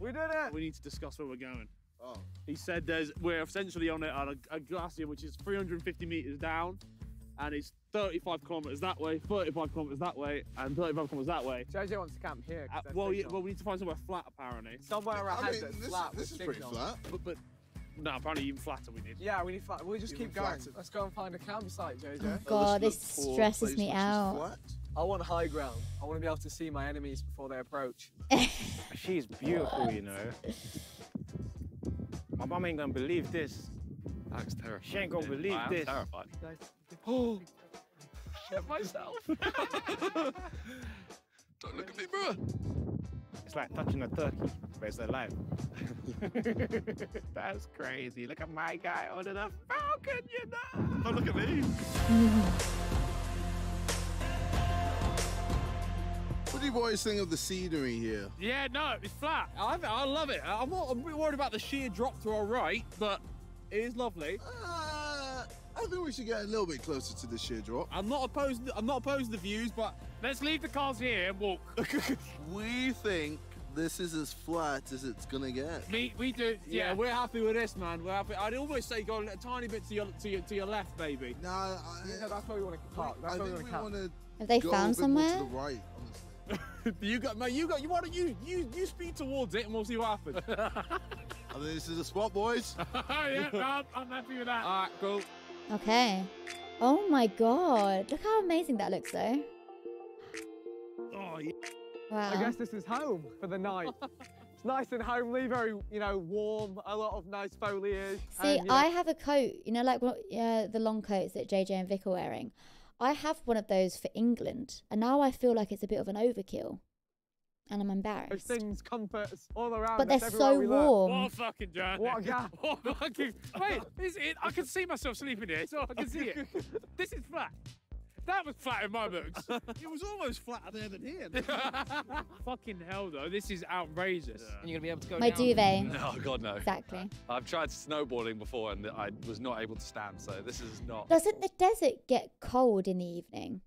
We did it. We need to discuss where we're going. Oh. He said there's we're essentially on a, on a, a glacier which is 350 meters down, and it's 35 kilometers that way, 35 kilometers that way, and 35 kilometers that way. JJ wants to camp here. Uh, well, yeah, well, we need to find somewhere flat apparently. somewhere I ahead mean, that's this, flat. this with is pretty flat. But, but no, apparently even flatter we need. Yeah, we need flat. We'll just Even keep going. flatter. Let's go and find a campsite, JJ. Oh god, this look for a stresses me out. flat. I want high ground. I want to be able to see my enemies before they approach. [LAUGHS] She's beautiful, you know. [LAUGHS] My mum ain't gonna believe this. That's terrifying. She ain't gonna believe I am this. terrified. Oh, [GASPS] Shit myself. [LAUGHS] Don't look at me, bro. it's like touching a turkey, but it's alive. [LAUGHS] That's crazy. Look at my guy holding a falcon, you know. Don't look at me. [LAUGHS] What do you boys think of the scenery here? Yeah, no, it's flat. I, I love it. I'm not I'm a bit worried about the sheer drop to our right, but it is lovely. Uh, I think we should get a little bit closer to the sheer drop. I'm not opposed. I'm not opposed to the views, but Let's leave the cars here and walk. [LAUGHS] We think this is as flat as it's gonna get. Me, we do. yeah, Yeah, we're happy with this, man. We're happy. I'd almost say go a tiny bit to your to your, to your left, baby. Nah, I, Yeah, that's where we want to park. That's I where we think want we to camp. want to Have they go found a bit more somewhere? to the right, honestly. [LAUGHS] you got, man. You got. You want to you you you speed towards it, and we'll see what happens. [LAUGHS] I think this is a spot, boys. [LAUGHS] yeah, no, I'm, I'm happy with that. All right, cool. Okay. Oh my god. Look how amazing that looks though. Oh, yeah. Wow. I guess this is home for the night. it's nice and homely, very, you know, warm, a lot of nice foliage. See, and, you know- I have a coat, you know, like what, uh, the long coats that JJ and Vik are wearing. I have one of those for England, and now I feel like it's a bit of an overkill, and I'm There's embarrassed. things, comforts all around But they're so we look. warm. Oh, what a fucking journey. What a gap. What a fucking. Wait, is it? I can see myself sleeping here, so I can see it. [LAUGHS] This is flat. That was flat in my books. [LAUGHS] It was almost flatter there than here. [LAUGHS] fucking hell, though. This is outrageous. And you're gonna be able to go My down. duvet. No, [LAUGHS] oh, God no. Exactly. Uh, I've tried snowboarding before and I was not able to stand, so this is not. Doesn't the desert get cold in the evening?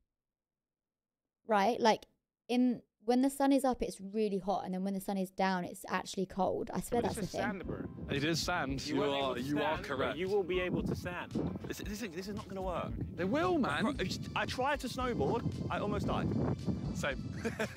Right? Like in when the sun is up, it's really hot, and then when the sun is down, it's actually cold. I swear But that's the a thing. sand, bro. It is sand. You, won't be able are you are stand, but correct. You will be able to stand. This, this, is, this is not going to work. They will, man. I tried to snowboard. I almost died. Same.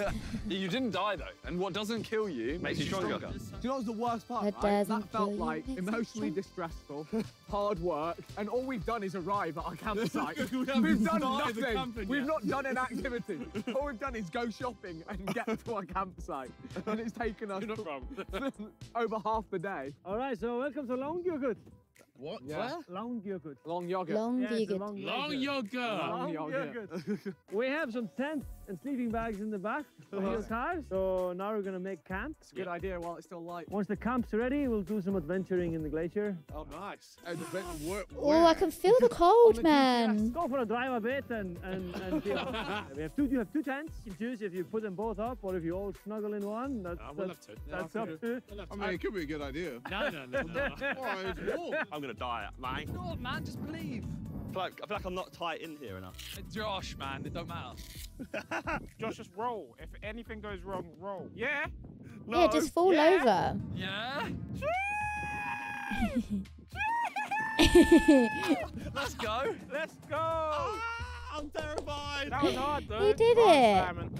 [LAUGHS] you didn't die though, and what doesn't kill you makes you stronger. Do you know what's the worst part? It right? That felt like emotionally distressful, [LAUGHS] hard work, and all we've done is arrive at our [LAUGHS] campsite. We we've done nothing. We've yet. not done an activity. all we've done is go shopping and get [LAUGHS] to our campsite, and it's taken us No problem. [LAUGHS] over half the day. All right, so welcome to Long Yogurt. What? Yeah. Langjökull. Long yogurt. Long Yes, yogurt. Long yogurt. Long yogurt. yogurt. Long Long yogurt. yogurt. we have some tents and sleeping bags in the back [LAUGHS] of your cars. So now we're gonna make camp. It's a good idea while it's still light. Once the camp's ready, we'll do some adventuring in the glacier. Oh, nice. And the where, Oh, I can feel the [LAUGHS] cold, man. Go for a drive a bit and and, and [LAUGHS] see we have two. You have two tents. You can choose if you put them both up or if you all snuggle in one. That's, Ah, we'll that's, have to. that's We'll up to. I mean, it could be a good idea. No, no, no, no. Why, it's. I'm gonna die, man. No, man, just believe. I feel, like, I feel like I'm not tight in here enough. Josh, man, it don't matter. [LAUGHS] Josh, just roll. If anything goes wrong, roll. Yeah. Yeah, just fall over. Yeah. [LAUGHS] Let's go. Let's go. Ah, I'm terrified. That was hard, though. You did Come on, it. Simon.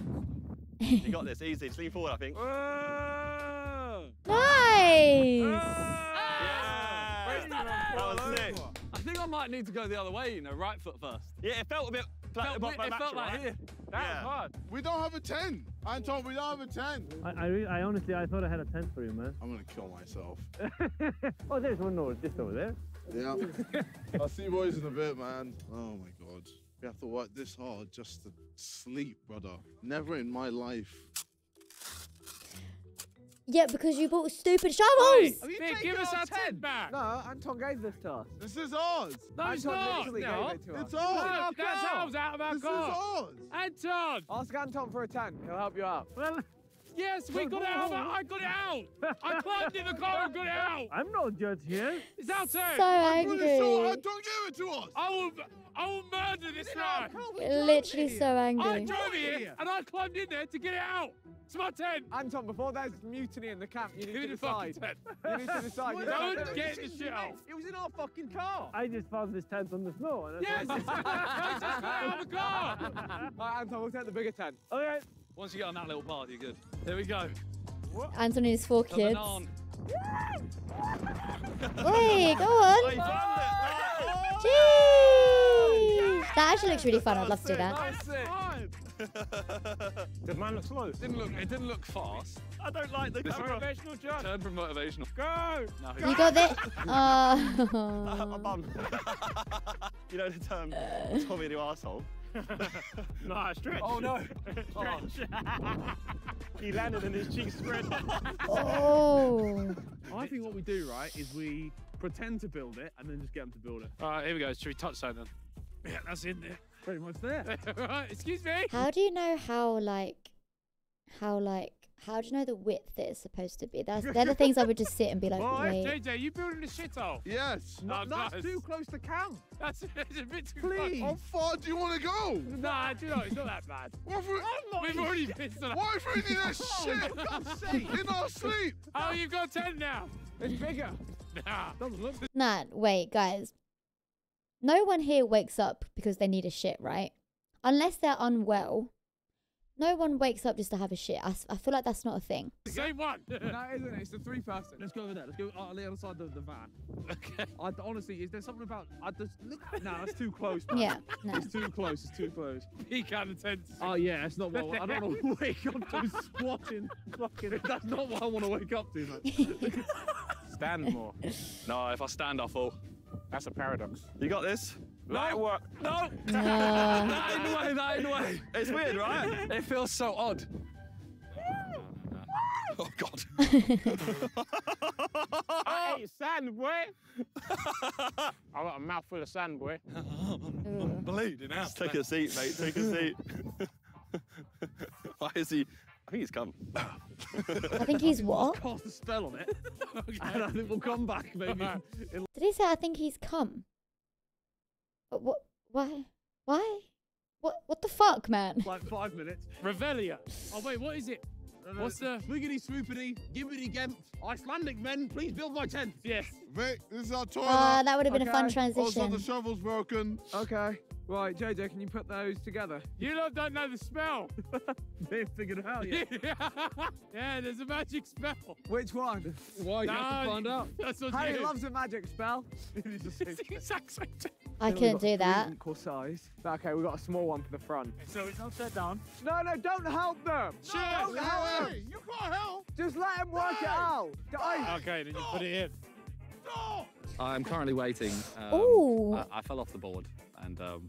You got this, easy. Just lean forward, I think. Nice. That was sick. I think I might need to go the other way, you know, right foot first. Yeah, it felt a bit like Felt the it felt like right? here. That Yeah. was hard. We don't have a 10. Anton, we don't have a 10. I, I, re- I honestly, I thought I had a tent for you, man. I'm going to kill myself. [LAUGHS] oh, there's one more just over there. Yeah. [LAUGHS] I'll see you boys in a bit, man. Oh my god. We have to work this hard just to sleep, brother. Never in my life. Yeah, because you bought stupid shovels. Vik, give us our tent back. No, Anton gave this to us. This is ours. No, it's Anton not. literally No. gave it to us. It's It's ours. ours. Get ourselves out of our This is ours. Anton. Ask Anton for a tent. He'll help you out. Well, yes, we got it out. I got it out. I climbed in the car and got it out. [LAUGHS] I'm no judge here. It's our turn. So angry. Don't give it to us. I will, I will murder this guy. Literally so angry. I drove here and I climbed in there to get it out. It's my tent. Anton, before there's mutiny in the camp, you need to decide. You need to [LAUGHS] decide. You don't get the shit out. It was in our fucking car. I just found this tent on the snow. And [LAUGHS] I Yes, thought- it's it's just out of the car. All right, Anton, we'll take the bigger tent. All right. Once you get on that little bar, you're good. Here we go. Anton and four The kids. banan. [LAUGHS] Wait, go on. Jeez. That actually looks really fun. I'd love to do that. the man looks slow. It didn't look. It didn't look fast. I don't like the camera. Motivational judge. Turn from motivational. Go. No, You got it. My [LAUGHS] Oh. [LAUGHS] bum. you know the term Tommy the arsehole? [LAUGHS] Nah, stretch. Oh no. [LAUGHS] Stretch. [LAUGHS] He landed and his cheeks spread. Oh. I think what we do, right, is we pretend to build it and then just get them to build it. All right, here we go. Should we touch that then? Yeah, that's in there. Pretty much there. right, excuse me. How do you know how like, how like, how do you know the width that it's supposed to be? That's they're the [LAUGHS] things I would just sit and be like, Boy, wait. JJ, you building the shithole? Yes. Oh, no, that's too close to camp. That's it's [LAUGHS] a bit too Please. How far do you want to go? Nah, do you know, it's not that bad. [LAUGHS] What for, We've already pissed on Why are we doing oh, that shit? For God's sake. In our sleep. Oh, you've got 10 now. It's bigger. Nah. Doesn't look. Nah, wait, guys. No one here wakes up because they need a shit, right? Unless they're unwell. No one wakes up just to have a shit. I feel like that's not a thing. [LAUGHS] Same one. no, it isn't. It? It's the three person. Let's go over there. Let's go uh, on the other side of the van. Okay. I, honestly, is there something about? I just look. No, that's too close. Man. Yeah, no. It's too close. It's too close. Peek out of the tent. Oh yeah, it's not what I, don't want to [LAUGHS] wake up to squatting, clocking. That's not what I want to wake up to, man. Stand more. [LAUGHS] No, if I stand, I'll fall. That's a paradox. You got this? Light work. No. No. that [LAUGHS] in the way. That in the way. It's weird, right? [LAUGHS] It feels so odd. [LAUGHS] Oh God. I oh. ate sand, boy. I got a mouthful of sand, boy. Ooh. Bleeding out. Take a seat, mate. Take a seat. Why is he? I think he's come. I think he's what? Cast a spell on it, and I think we'll come back maybe. in- Did he say I think he's come? But what? Why? Why? What? What the fuck, man? [LAUGHS] like five minutes. Revelia. Oh, wait, what is it? What's the- Swiggity swoopity, gibbity gemp, Icelandic men, please build my tent. Yes. Vik, this is our toilet. Uh, that would have been a fun Also, the transition. shovel's broken. Okay. Right, JJ, can you put those together? [LAUGHS] You lot don't know the spell. [LAUGHS] they figured it out yet. [LAUGHS] yeah, there's a magic spell. Which one? Why you have to find out? That's what Harry you loves a magic spell. It's the exact same thing. I couldn't do that. Equal size. Okay, we got a small one for the front. So it's upside down. No, no, don't help them. Shit. Don't help them. You can't help. Just let them work it out. Guys, Okay, then you put it in. I'm currently waiting. Um, Ooh. I, I fell off the board and um.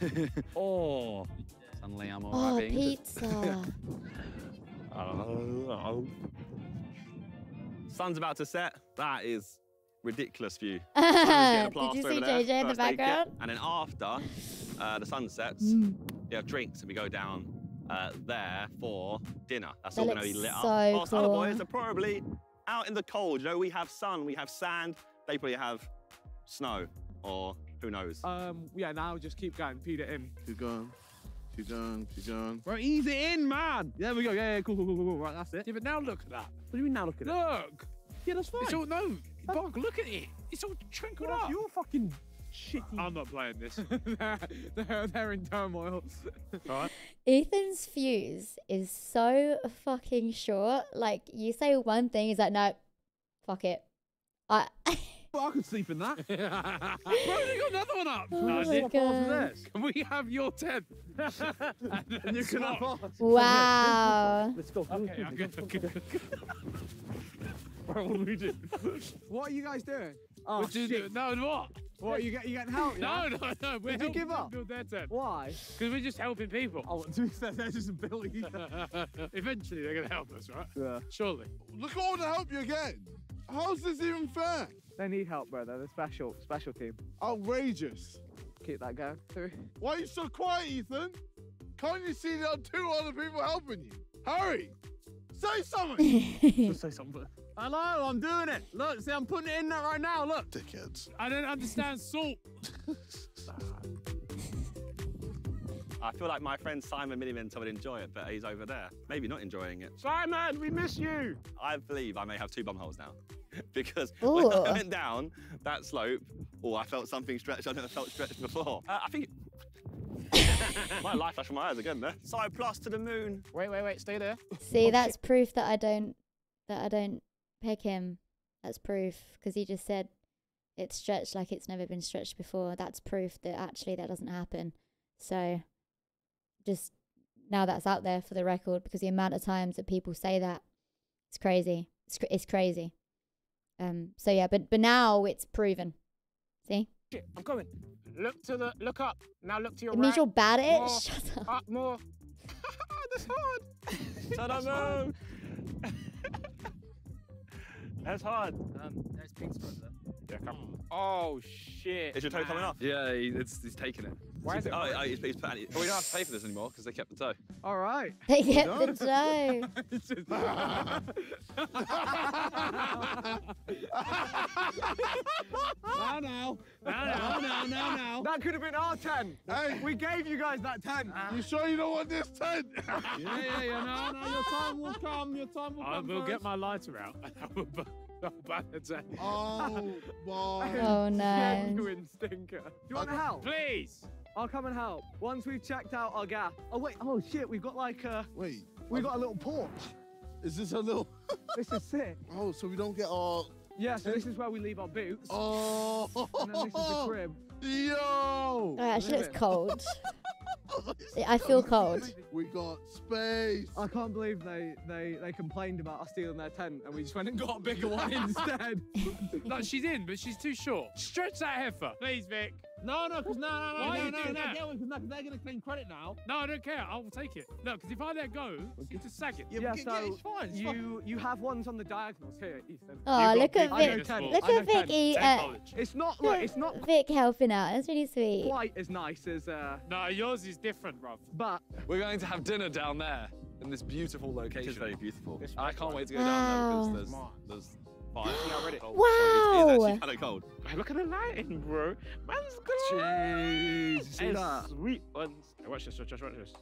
[LAUGHS] oh. Suddenly I'm Oh, alright being pizza. Oh. [LAUGHS] Sun's about to set. That is ridiculous view. Did [LAUGHS] Sun's getting a you see over there, JJ in the first aid kit. background? And then after uh, the sun sets, Mm. we have drinks and we go down uh, there for dinner. That's That all going to looks be lit up. so Whilst other boys are probably out in the cold. You know, we have sun, we have sand. They probably have snow or who knows. Um, yeah, now just keep going, feed it in. Keep going. Keep going. Keep going. Bro, ease it in, man. There we go. Yeah, yeah, cool, cool, cool, cool, cool. Right, that's it. Yeah, but now look at that. What do you mean now look at it? Look. Yeah, that's fine. It's all no. Bog, look at it. It's all trickled up. You're fucking shitty. [LAUGHS] I'm not playing this. [LAUGHS] they're, they're, they're in turmoil. Right. Ethan's fuse is so fucking short. Like you say one thing, he's like, no, fuck it. I [LAUGHS] Well, I could sleep in that. [LAUGHS] Bro, they got another one up. Oh No, my Nick, God. Can we have your 10? [LAUGHS] and you can have ours. wow. [LAUGHS] Let's go. Okay, I'm good. I'm good. Bro, what do we do? What are you guys doing? Oh, What do you shit. do? No, what? What, you, get, you getting help? No, yeah? no, no. We're Did you give up? build their tent. Why? Because we're just helping people. Oh, to be fair, they're just ability. Eventually, they're going to help us, right? Yeah. Surely. Look at all the help you're getting. How's this even fair? They need help, bro. They're the special, special team. Outrageous. Keep that going. Three. Why are you so quiet, Ethan? Can't you see there are two other people helping you? Hurry! Say something! [LAUGHS] Just say something. Hello, I'm doing it. Look, see, I'm putting it in there right now. Look. Dickheads. I don't understand salt. [LAUGHS] I feel like my friend Simon Miniminter would enjoy it, but he's over there. Maybe not enjoying it. Simon, we miss you. I believe I may have two bum holes now. [LAUGHS] because when I went down that slope, oh, I felt something stretched I never felt stretched before. Uh, I think. [LAUGHS] my life flashed from my eyes again there. Side plus to the moon. Wait, wait, wait. Stay there. See, that's proof that I don't that I don't pick him. That's proof because he just said it's stretched like it's never been stretched before. That's proof that actually that doesn't happen. So, just now that's out there for the record because the amount of times that people say that, it's crazy. It's cr- it's crazy. Um. So yeah, but but now it's proven. See, Shit, I'm coming. Look to the, look up. Now look to your it right. means you're bad at it. More. Shut up. Up more. [LAUGHS] That's hard. Shut up, [LAUGHS] That's hard. no. [LAUGHS] That's hard. Um, there's pink spots there. Yeah, come. Oh shit. Is your toe coming off? Yeah, he, it's, he's taking it. Why is it? Oh, oh, he's, he's put it. But we don't have to pay for this anymore because they kept the toe. All right. They get the dough. Now, now. Now, now, now, now, now. That could have been our 10. Hey. We gave you guys that 10. You sure you don't want this tent? [LAUGHS] Yeah, yeah, yeah. No, no, your time will come. Your time will I come. will get my lighter out. [LAUGHS] and [LAUGHS] oh, I will bu- I'll ban the tent. oh, my. Oh no. Genuine stinker. Do you want to help? Please. I'll come and help. Once we've checked out our gap. Oh, wait. Oh, shit. We've got like a. Wait. We've got a little porch. Is this a little. [LAUGHS] This is sick. Oh, so we don't get our. Yeah, so this is where we leave our boots. Oh! And then this is the crib. [LAUGHS] Yo! Oh, it actually looks Living. cold. I feel cold. We got space. I can't believe they, they, they complained about us stealing their tent and we just went and got a bigger one [LAUGHS] instead. No, she's in, but she's too short. Stretch that heifer. Please, Vik. No, no, because no, no, no, Why are no, you no, doing no, that? Because they're going to claim credit now. No, I don't care. I will take it. No, because if I let go, it's just sag it. Yeah, but so it's fine, it's fine. you you have ones on the diagonals here, Ethan. Oh, look at big I know Vik. Look at Vik 10. eat. Take Uh. It's not look, it's not Vik helping out. That's really sweet. quite as nice as uh, No, yours is different, bruv. but We're going to have dinner down there in this beautiful location. is very beautiful. I can't wait to go down there because there's, there's fire. [GASPS] Cold. Wow. It's, it's actually kind of cold. Look at the lighting, bro. Man's jeez, see And that? sweet ones. Hey, watch this, watch this, watch this.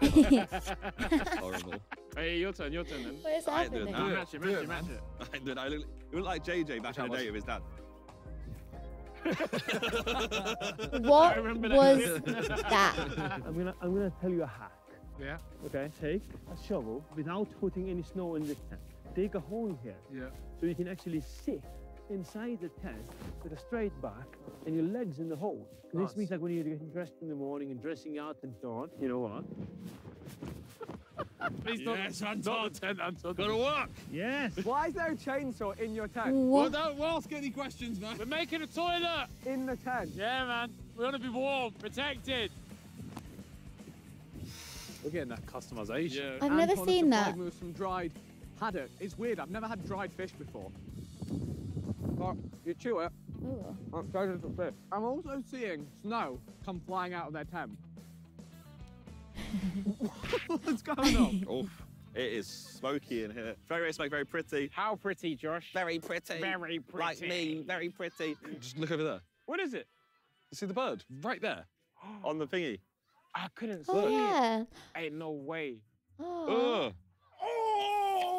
[LAUGHS] [LAUGHS] Horrible. Hey, your turn, your turn then. What is I ain't doing happening? that. Match it, match it, match it. I ain't doing. I look, you look like JJ back in the day of his dad. [LAUGHS] What that. was that? I'm gonna I'm gonna tell you a hack. Yeah. Okay, take a shovel without putting any snow in the tent. Dig a hole here. Yeah. So you can actually sit inside the tent with a straight back and your legs in the hole. Nice. This means like when you're getting dressed in the morning and dressing out and so on, you know what? [LAUGHS] Please don't. Yes, not Anton. the tent, Anton. Gotta work. Yes. Why is there a chainsaw in your tent? Well, What? don't ask any questions, man. We're making a toilet. In the tent. Yeah, man. We want to be warm, protected. We're getting that customization. I've never Anton has seen that. me with some dried haddock. It's weird. I've never had dried fish before. But you chew it. Ooh. Oh, it goes into fish. I'm also seeing snow come flying out of their tent. [LAUGHS] What's going on? [LAUGHS] Oh, it is smoky in here. Very, very smoky, very pretty. How pretty, Josh? Very pretty. Very pretty. Like me, very pretty. Just look over there. What is it? You see the bird? Right there. [GASPS] On the thingy. I couldn't Oh see yeah. it. Ain't no way. Oh. Ugh.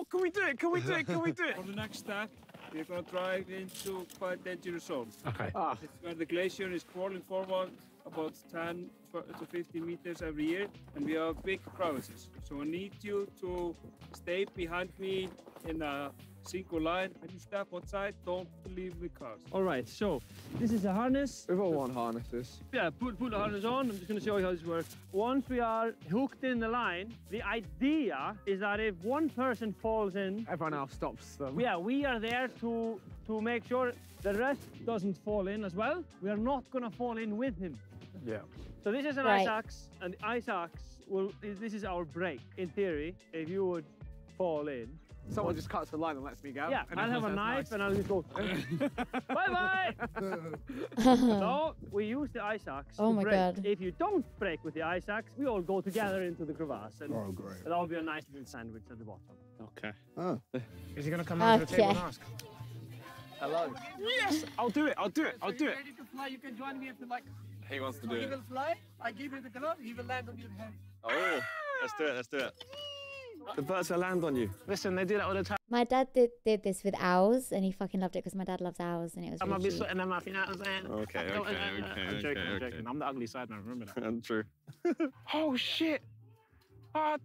Oh, can we do it? Can we do it? Can we do it? [LAUGHS] For the next step, we're going to drive into quite dangerous zone. Okay. Ah, It's where the glacier is crawling forward about 10 f- to 15 meters every year, and we have big crevasses. So I need you to stay behind me in a single line. When you step outside, don't leave the cars. All right, so this is a harness. we've all worn harnesses. Yeah, put, put the harness on. I'm just going to show you how this works. Once we are hooked in the line, the idea is that if one person falls in, Everyone else stops them. yeah, we are there to to make sure the rest doesn't fall in as well. We are not going to fall in with him. Yeah. So this is an Right. ice axe, and the ice axe will. This is our break. In theory, if you would fall in, Someone just cuts the line and lets me go. yeah, And I'll have a everyone knife says, and I'll just go. [LAUGHS] bye bye. [LAUGHS] so we use the ice axe. Oh to my brake. God. If you don't break with the ice axe, we all go together into the crevasse, and Oh, great. that'll be a nice little sandwich at the bottom. Okay. Oh. [LAUGHS] Is he going to come over to the table and ask? Hello. Yes, I'll do it. I'll do it. I'll do it. Ready to fly? You can join me if you like. He wants to So do he it. will fly. I give you the glove. He will land on your head. Oh, let's do it, let's do it. The bird's gonna land on you. Listen, they do that all the time. My dad did, did this with owls, and he fucking loved it because my dad loves owls, and it was I might really be cute. sweating them off, you know what I'm saying? Okay, okay, okay, I'm okay, joking, I'm okay. joking. I'm the ugly side man, remember that. And [LAUGHS] true. [LAUGHS] oh, shit. Oh,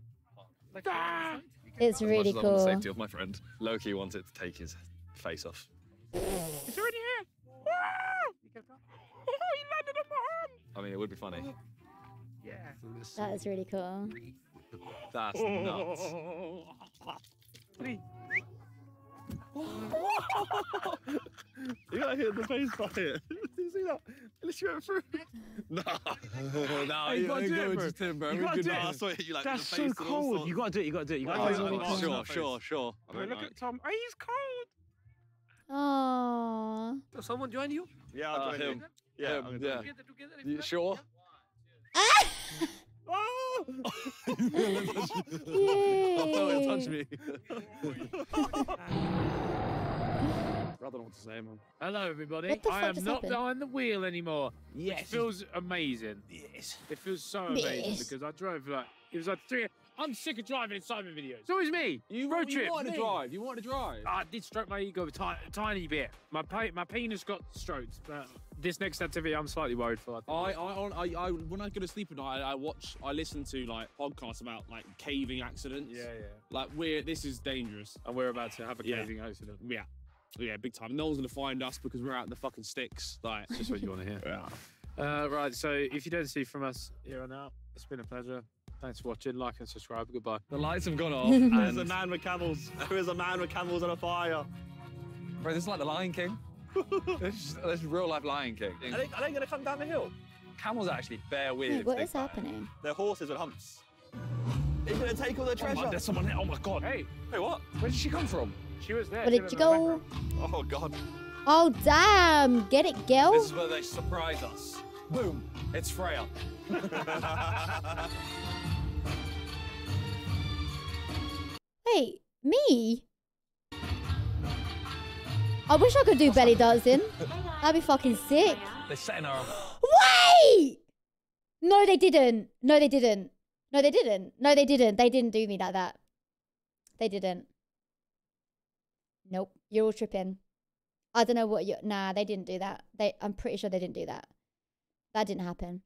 ah. It's really much as I the safety of my friend, Loki wanted to take his face off. It's already here. Ah! Oh, he landed on my arm. I mean, it would be funny. Yeah. That is really cool. That's nuts. Three. [LAUGHS] You got hit in the face by it. you see that? Unless you went through. [LAUGHS] No. [LAUGHS] no, Hey, you gotta do it, going bro. to bro. You gotta do it. Saw it you like That's so face and all cold. You gotta do it. You gotta do it. You gotta Oh, do it. oh, You gotta do it. sure, sure, sure. Bro, look like- at Tom. Oh, he's cold. Aww. So someone join you? Yeah, I'll Uh, join you. Him. Yeah, Him, I'm yeah. join you. Together, together. You you like. sure? I felt [LAUGHS] oh, it touch me. I don't know what to say, man. Hello, everybody. What the I am not happened? behind the wheel anymore. Yes. It feels amazing. Yes. It feels so amazing Yes. because I drove like it was like three. I'm sick of driving in Simon videos. So is me. You, Road you trip. wanted to drive. You wanted to drive. I did stroke my ego a tiny bit. My pe- my penis got stroked, but this next activity I'm slightly worried for. I, I, on- I, I, when I go to sleep at night, I, I watch, I listen to like podcasts about like caving accidents. yeah, yeah. Like we're, this is dangerous. And we're about to have a Yeah. caving accident. Yeah, yeah, big time. No one's gonna find us because we're out in the fucking sticks. Like, That's just what you want to hear. [LAUGHS] Uh, right, so if you don't see from us here on out, it's been a pleasure. Thanks for watching. Like and subscribe. Goodbye. The lights have gone off. [LAUGHS] There's a man with camels. There is a man with camels on a fire. bro, this is like the Lion King. [LAUGHS] this, is, this is real life Lion King. Are they, they gonna come down the hill? Camels are actually bear weird. Wait, if what they is think happening? They're horses with humps. He's gonna take all the Oh, treasure. my- there's someone here. Oh my god. Hey, Hey, what? Where did she come from? she was there. Where did was you go? Oh god. Oh, damn. Get it, girl. This is where they surprise us. Boom. It's Freya. [LAUGHS] Wait, me? I wish I could do belly dancing. That'd be fucking sick. They're setting her up. Wait! No, they didn't. No, they didn't. No, they didn't. No, they didn't. They didn't do me like that. They didn't. Nope. You're all tripping. I don't know what you. Nah, they didn't do that. They. I'm pretty sure they didn't do that. That didn't happen.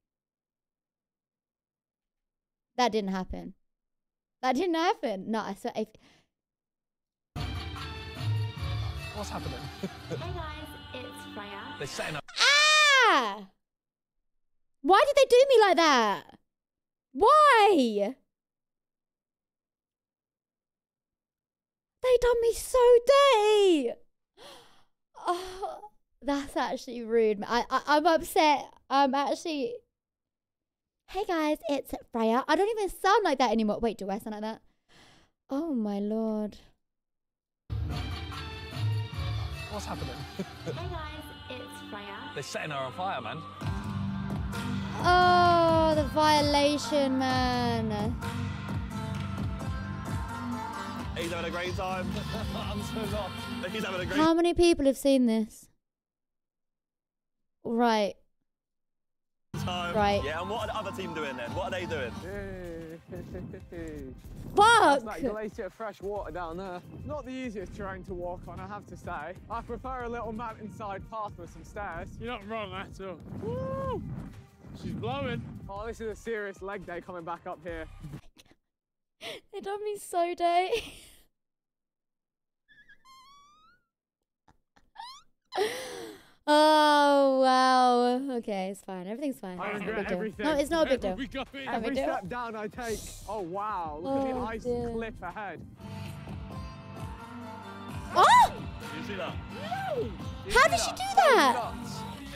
That didn't happen. That didn't happen. No, I swear. If, What's happening? Hey guys, it's Freya. They're setting up. ah! Why did they do me like that? Why? They done me so dirty. [GASPS] Oh, that's actually rude. I, I I'm upset. I'm actually. Hey guys, it's Freya. I don't even sound like that anymore. Wait, do I sound like that? Oh my lord. What's happening? Hey guys, it's Freya. They're setting her on fire, man. Oh, the violation, man. He's having a great time. [LAUGHS] I'm so lost. He's having a great How many people have seen this? Right. Time. Right. Yeah, and what are the other team doing then? What are they doing? That's [LAUGHS] Fuck! like glacier fresh water down there. Not the easiest terrain to walk on, I have to say. I prefer a little mountainside path with some stairs. You're not wrong at all. Woo! She's blowing. Oh, this is a serious leg day coming back up here. [LAUGHS] They done me so dirty. [LAUGHS] oh wow. Okay, it's fine. Everything's fine. It's not a regret big deal. No, it's not a big [LAUGHS] deal. We got it. Not a big Every deal. step down I take. Oh wow, look at the Oh, ice dear. cliff ahead. Oh! You see that? How did she do that?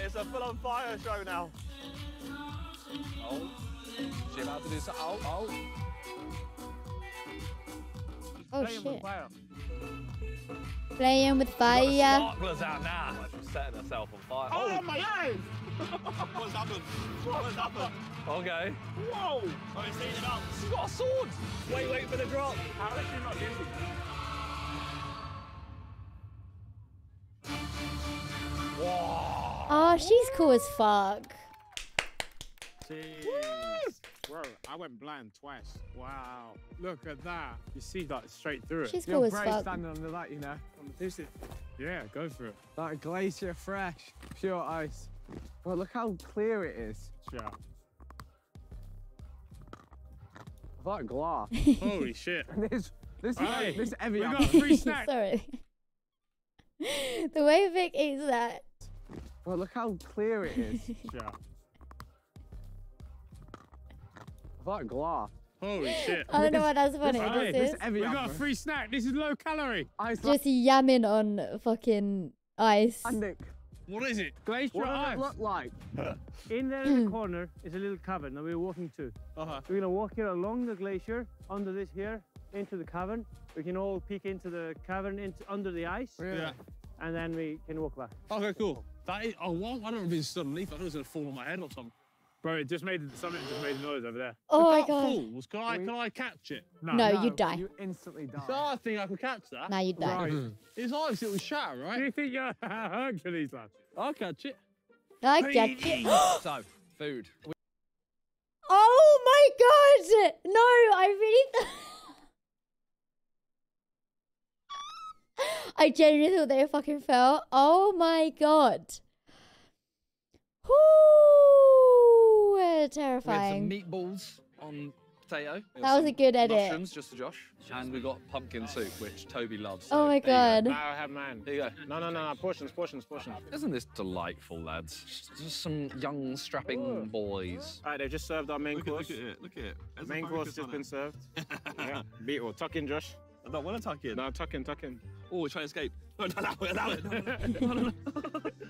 It's a full-on fire show now. Oh. She about to do so. Oh, oh. Oh shit. Playing with fire. Sparklers out now. She's setting herself on fire. Oh, my eyes! What's happened? What's happened? Okay. Whoa! Oh, he's heating it up. She's got a sword. Wait, wait for the drop. How is she not using Oh, she's cool as fuck. Bro, I went blind twice. Wow. Look at that. You see that straight through it. She's You're cool as brave fuck. standing under that, you know. I'm tasting. Yeah, go for it. That glacier fresh, pure ice. Well, look how clear it is. Yeah. That glass. [LAUGHS] Holy shit. [LAUGHS] this, this, Hey, this heavy. we got a free [LAUGHS] snack. Sorry. the way Vik eats that. Well, look how clear it is. Yeah. That glass. Holy [GASPS] shit. I don't know why that's funny. Hey, This is we got a free snack. This is low calorie. Ice just yamming on fucking ice. Nick. What is it? Glacier What does it look like? [LAUGHS] In there in the corner is a little cavern that we're walking to. Uh-huh. We're gonna walk here along the glacier, under this here, into the cavern. We can all peek into the cavern, into under the ice. Yeah. And then we can walk back. Okay, cool. That is. Oh, what? I don't know if it's stood underneath. I thought it was gonna fall on my head or something. Bro, it just made something just made a noise over there. Oh my If that God. Falls, can I can I catch it? No, you'd die. You instantly die. So I think I can catch that. Now you'd die. Right. [LAUGHS] It's ice. It was shatter, right? Do you think you're [LAUGHS] Hercules, lad? I'll catch it. I get it. [GASPS] so, food. Oh my god! No, I really. [LAUGHS] I genuinely thought they fucking fell. Oh my god. Ooh, We had some terrifying. meatballs on potato. That was a good edit. Mushrooms, just for Josh. And we got pumpkin soup, which Tobi loves. Oh my there go. God. I have mine. There you go. No, no, no, no. Portions, portions, portions. Isn't this delightful, lads? Just some young, strapping boys. All right, they've just served our main Look at, course. look at it. Look at it. There's main course focus just been it. served. [LAUGHS] yeah. Beetle, tuck in, Josh. I don't want to tuck in. No, tuck in, tuck in. Oh, we're trying to escape. [LAUGHS] No, no, no, allow [LAUGHS] it. No, no, no.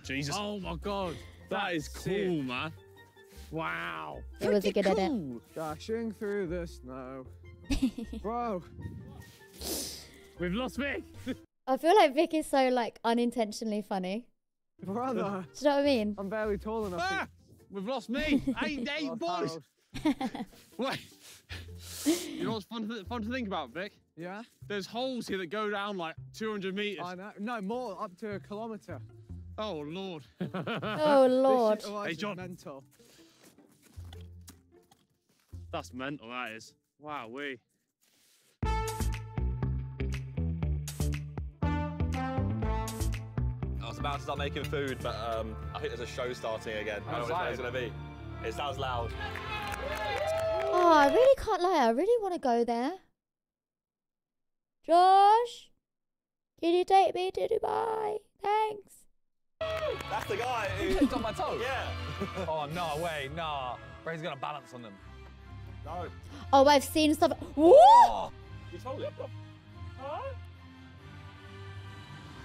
Jesus. Oh my god. That is That's cool, it. man. Wow. It was a good edit. Dashing through the snow. [LAUGHS] Bro. We've lost Vik. I feel like Vik is so like unintentionally funny. Brother. Do you know what I mean? I'm barely tall enough. Ah, we've lost me. Eight, [LAUGHS] eight boys. Harold. [LAUGHS] Wait. You know what's fun to, fun to think about, Vik? Yeah? There's holes here that go down like 200 meters. I know. No, more, up to a kilometre. Oh, Lord. Oh lord. This shit was Hey, John. mental. That's mental, that is. Wow, we. I was about to start making food, but um, I think there's a show starting again. I don't know what it's going to be. It sounds loud. Oh, I really can't lie. I really want to go there. Josh, can you take me to Dubai? Thanks. That's the guy who. It's on my toe. [LAUGHS] Yeah. Oh, no way, nah. Bray's gonna balance on them. No. Oh, I've seen stuff. Oh. Woo! You told him.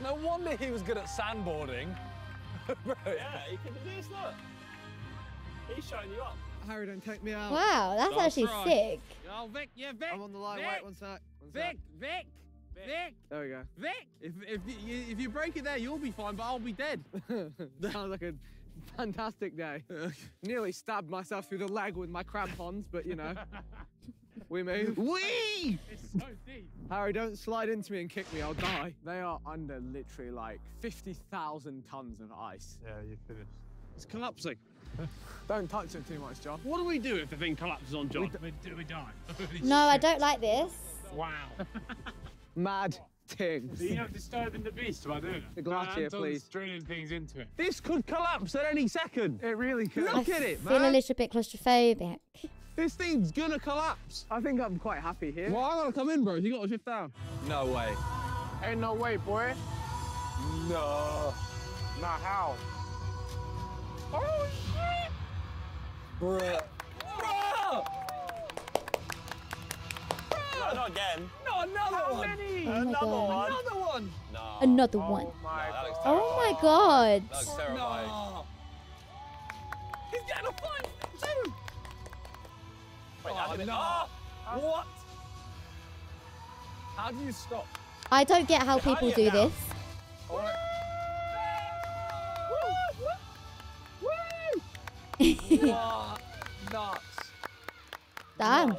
No wonder he was good at sandboarding. [LAUGHS] Bro. Yeah, he can do this, look. He's showing you up. Harry, don't take me out. Wow, that's Don't actually try. sick. Oh, Vik, yeah, Vik. I'm on the line. Vik, Wait one sec. One Vik, sec. Vik, Vik, There we go. Vik. If if you, if you break it there, you'll be fine, but I'll be dead. [LAUGHS] Sounds like a [LAUGHS] fantastic day. [LAUGHS] Nearly stabbed myself through the leg with my crampons, but you know. [LAUGHS] We move. Wee! It's so deep. Harry, don't slide into me and kick me, I'll die. They are under literally like 50,000 tons of ice. Yeah, you're finished. It's collapsing. Don't touch it too much, John. What do we do if the thing collapses on John? We, d- we die. No, I don't like this. Wow. Mad ting. So you're not disturbing the beast by doing it. The glass here, Anton's please. drilling things into it. This could collapse at any second. It really could. Look I at it, man. feel a little bit claustrophobic. This thing's gonna collapse. I think I'm quite happy here. Well, I gotta come in, bro. You gotta shift down. No way. Ain't no way, boy. No. Not how. Oh, shit! Bruh. No, not again. No, another How one. many? Oh Another God. one. Another one. No. Another one. my that looks Oh my god. That looks terrifying. No. He's getting a fight too. Wait, Oh, how did it- no. Ah! What? How do you stop? I don't get how How do people you do get down? this. What? [LAUGHS] Nuts. Damn.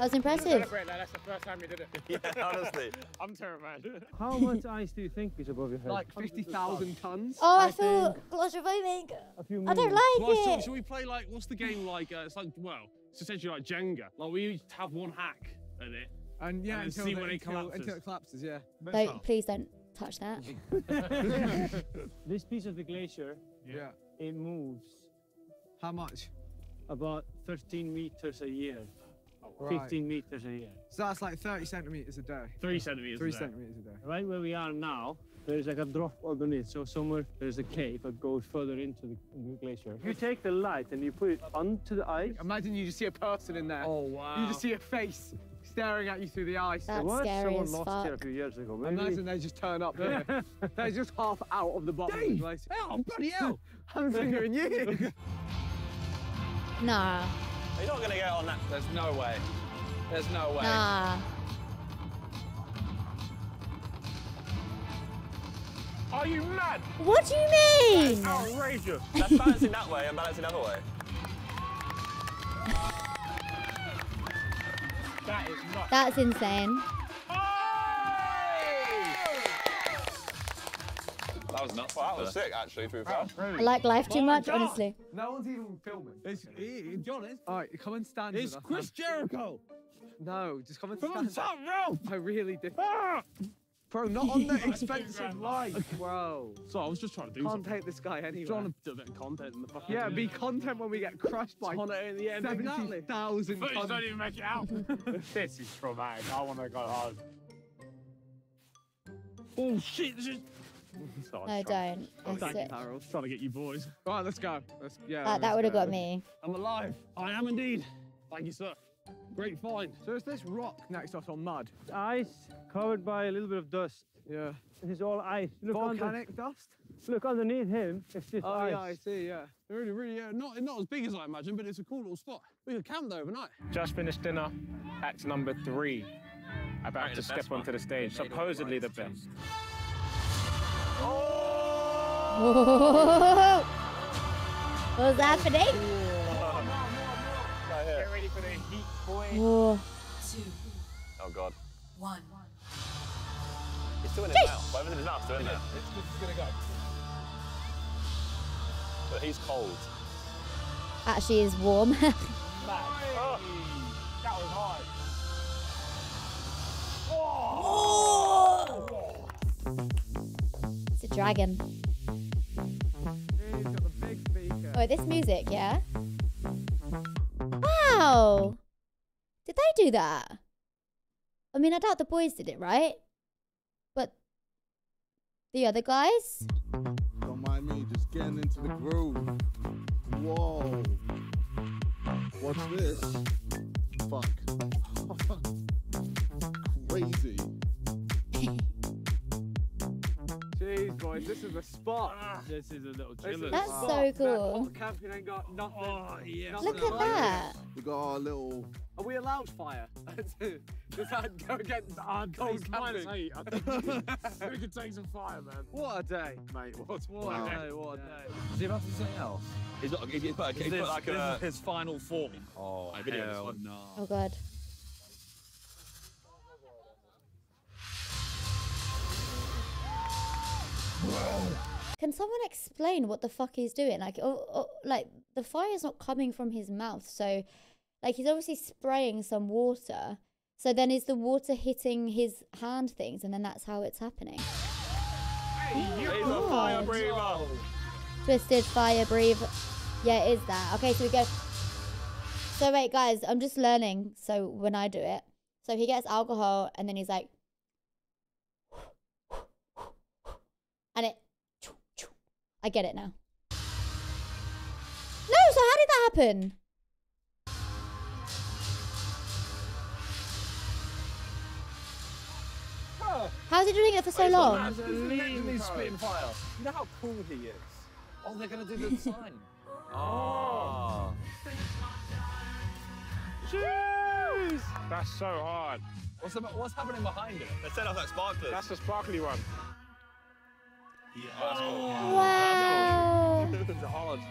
That was impressive. Celebrate that. That's the first time you did it. [LAUGHS] Yeah, honestly. [LAUGHS] I'm terrified. How much ice do you think is above your head? Like 50,000 tons. Oh, I, I feel claustrophobic. A few I don't like Well, so, it. should we play like what's the game like? Uh, it's like well, it's essentially like Jenga. Like we each have one hack at it. And yeah, And until, see the- when it until- collapses. Until it collapses, yeah. Don't, please don't touch that. [LAUGHS] This piece of the glacier, Yeah. it moves How much? about 13 meters a year. Right. 15 meters a year. So that's like 30 centimeters a day. Three centimeters. Three a day. centimeters a day. Right where we are now, there's like a drop underneath. So somewhere there's a cave that goes further into the, the glacier. You take the light and you put it onto the ice, Imagine you just see a person in there. Oh wow. You just see a face staring at you through the ice. That's there was scary someone as lost here a fuck. few years ago. Maybe Imagine they just turn up. don't they? [LAUGHS] They're just half out of the bottom of the Dave! glacier. Oh bloody hell! [LAUGHS] I'm fingering you. [LAUGHS] Nah. You're not gonna get on that. There's no way. There's no way. Nah. Are you mad? What do you mean? Outrageous. That's balancing that way and balancing the other way. That is nuts. That's insane. That was nuts. Well, that was sick, actually, to be fair. I like life too much, honestly. No one's even filming. It's, it, John, it's, All right, come and stand it's with us. Chris Jericho. No, just come and Come on, stand. top rope. I really did. Ah! Bro, not on the [LAUGHS] expensive line. Bro. So I was just trying to do Can't something. take this guy anywhere. Trying to do a bit of content in the fucking. Yeah, be content when we get crushed by on it in the end. Exactly. 70,000 Footage tons. don't even make it out. [LAUGHS] this is traumatic. I want to go home. Oh shit! This is. [LAUGHS] Sorry, No, don't. I'm That's it. Harold. Trying to get you boys. All right, let's go. Let's, yeah, That, that would have got me. I'm alive. I am indeed. Thank you, sir. Great find. So is this rock next to us on mud? ice covered by a little bit of dust. Yeah. This is all ice. Look, under, Volcanic dust? look underneath him. It's just Oh, ice. yeah, I see, yeah. Really, really, yeah. Not, not as big as I imagine, but it's a cool little spot. We could camp there overnight. Just finished dinner. Act number three. About Right, to step best one. onto the stage. Supposedly the right. Best. Whoa. What's happening? Right here. Get ready for the heat, boy. Whoa. Oh, God. One. He's still in his mouth. Whatever's in his mouth, still in there. This is gonna go. But he's cold. Actually, is warm. [LAUGHS] Mad. That was hard. it's a dragon. Oh, this music, yeah? Wow. Did they do that? I mean, I doubt the boys did it, right? But the other guys? Don't mind me, just getting into the groove. Whoa. What's this? Fuck. [LAUGHS] Crazy. Boys. This is the spot. This is a little chiller. That's spot. so cool. hot camping ain't got nothing. Oh, yeah. nothing Look at that. We got our little. Are we allowed fire? [LAUGHS] Does that go against Ah, cold camping? eight. I think we could [LAUGHS] take some fire, man. What a day, mate. What, What a a day. day, what a day. Is he about to say something else? He's not. He's put, Is he's this, put like a. his final form. Oh, I video this hell no. Oh god. Can someone explain what the fuck he's doing? Like, oh, oh, like the fire's not coming from his mouth, so like he's obviously spraying some water. So then is the water hitting his hand things, and then that's how it's happening? He's a oh, fire breather. Twisted fire breathe. Yeah, it is that. Okay, so we go. So wait, guys, I'm just learning. So when I do it, so he gets alcohol and then he's like, and it. I get it now. No, so how did that happen? How's he doing it for so long? He's spitting fire. You know how cool he is? Oh, they're gonna do the [LAUGHS] sign. Oh. Jeez! That's so hard. What's, the, what's happening behind it? They set off that sparklers. That's the sparkly one. Wow. This is hard. [LAUGHS]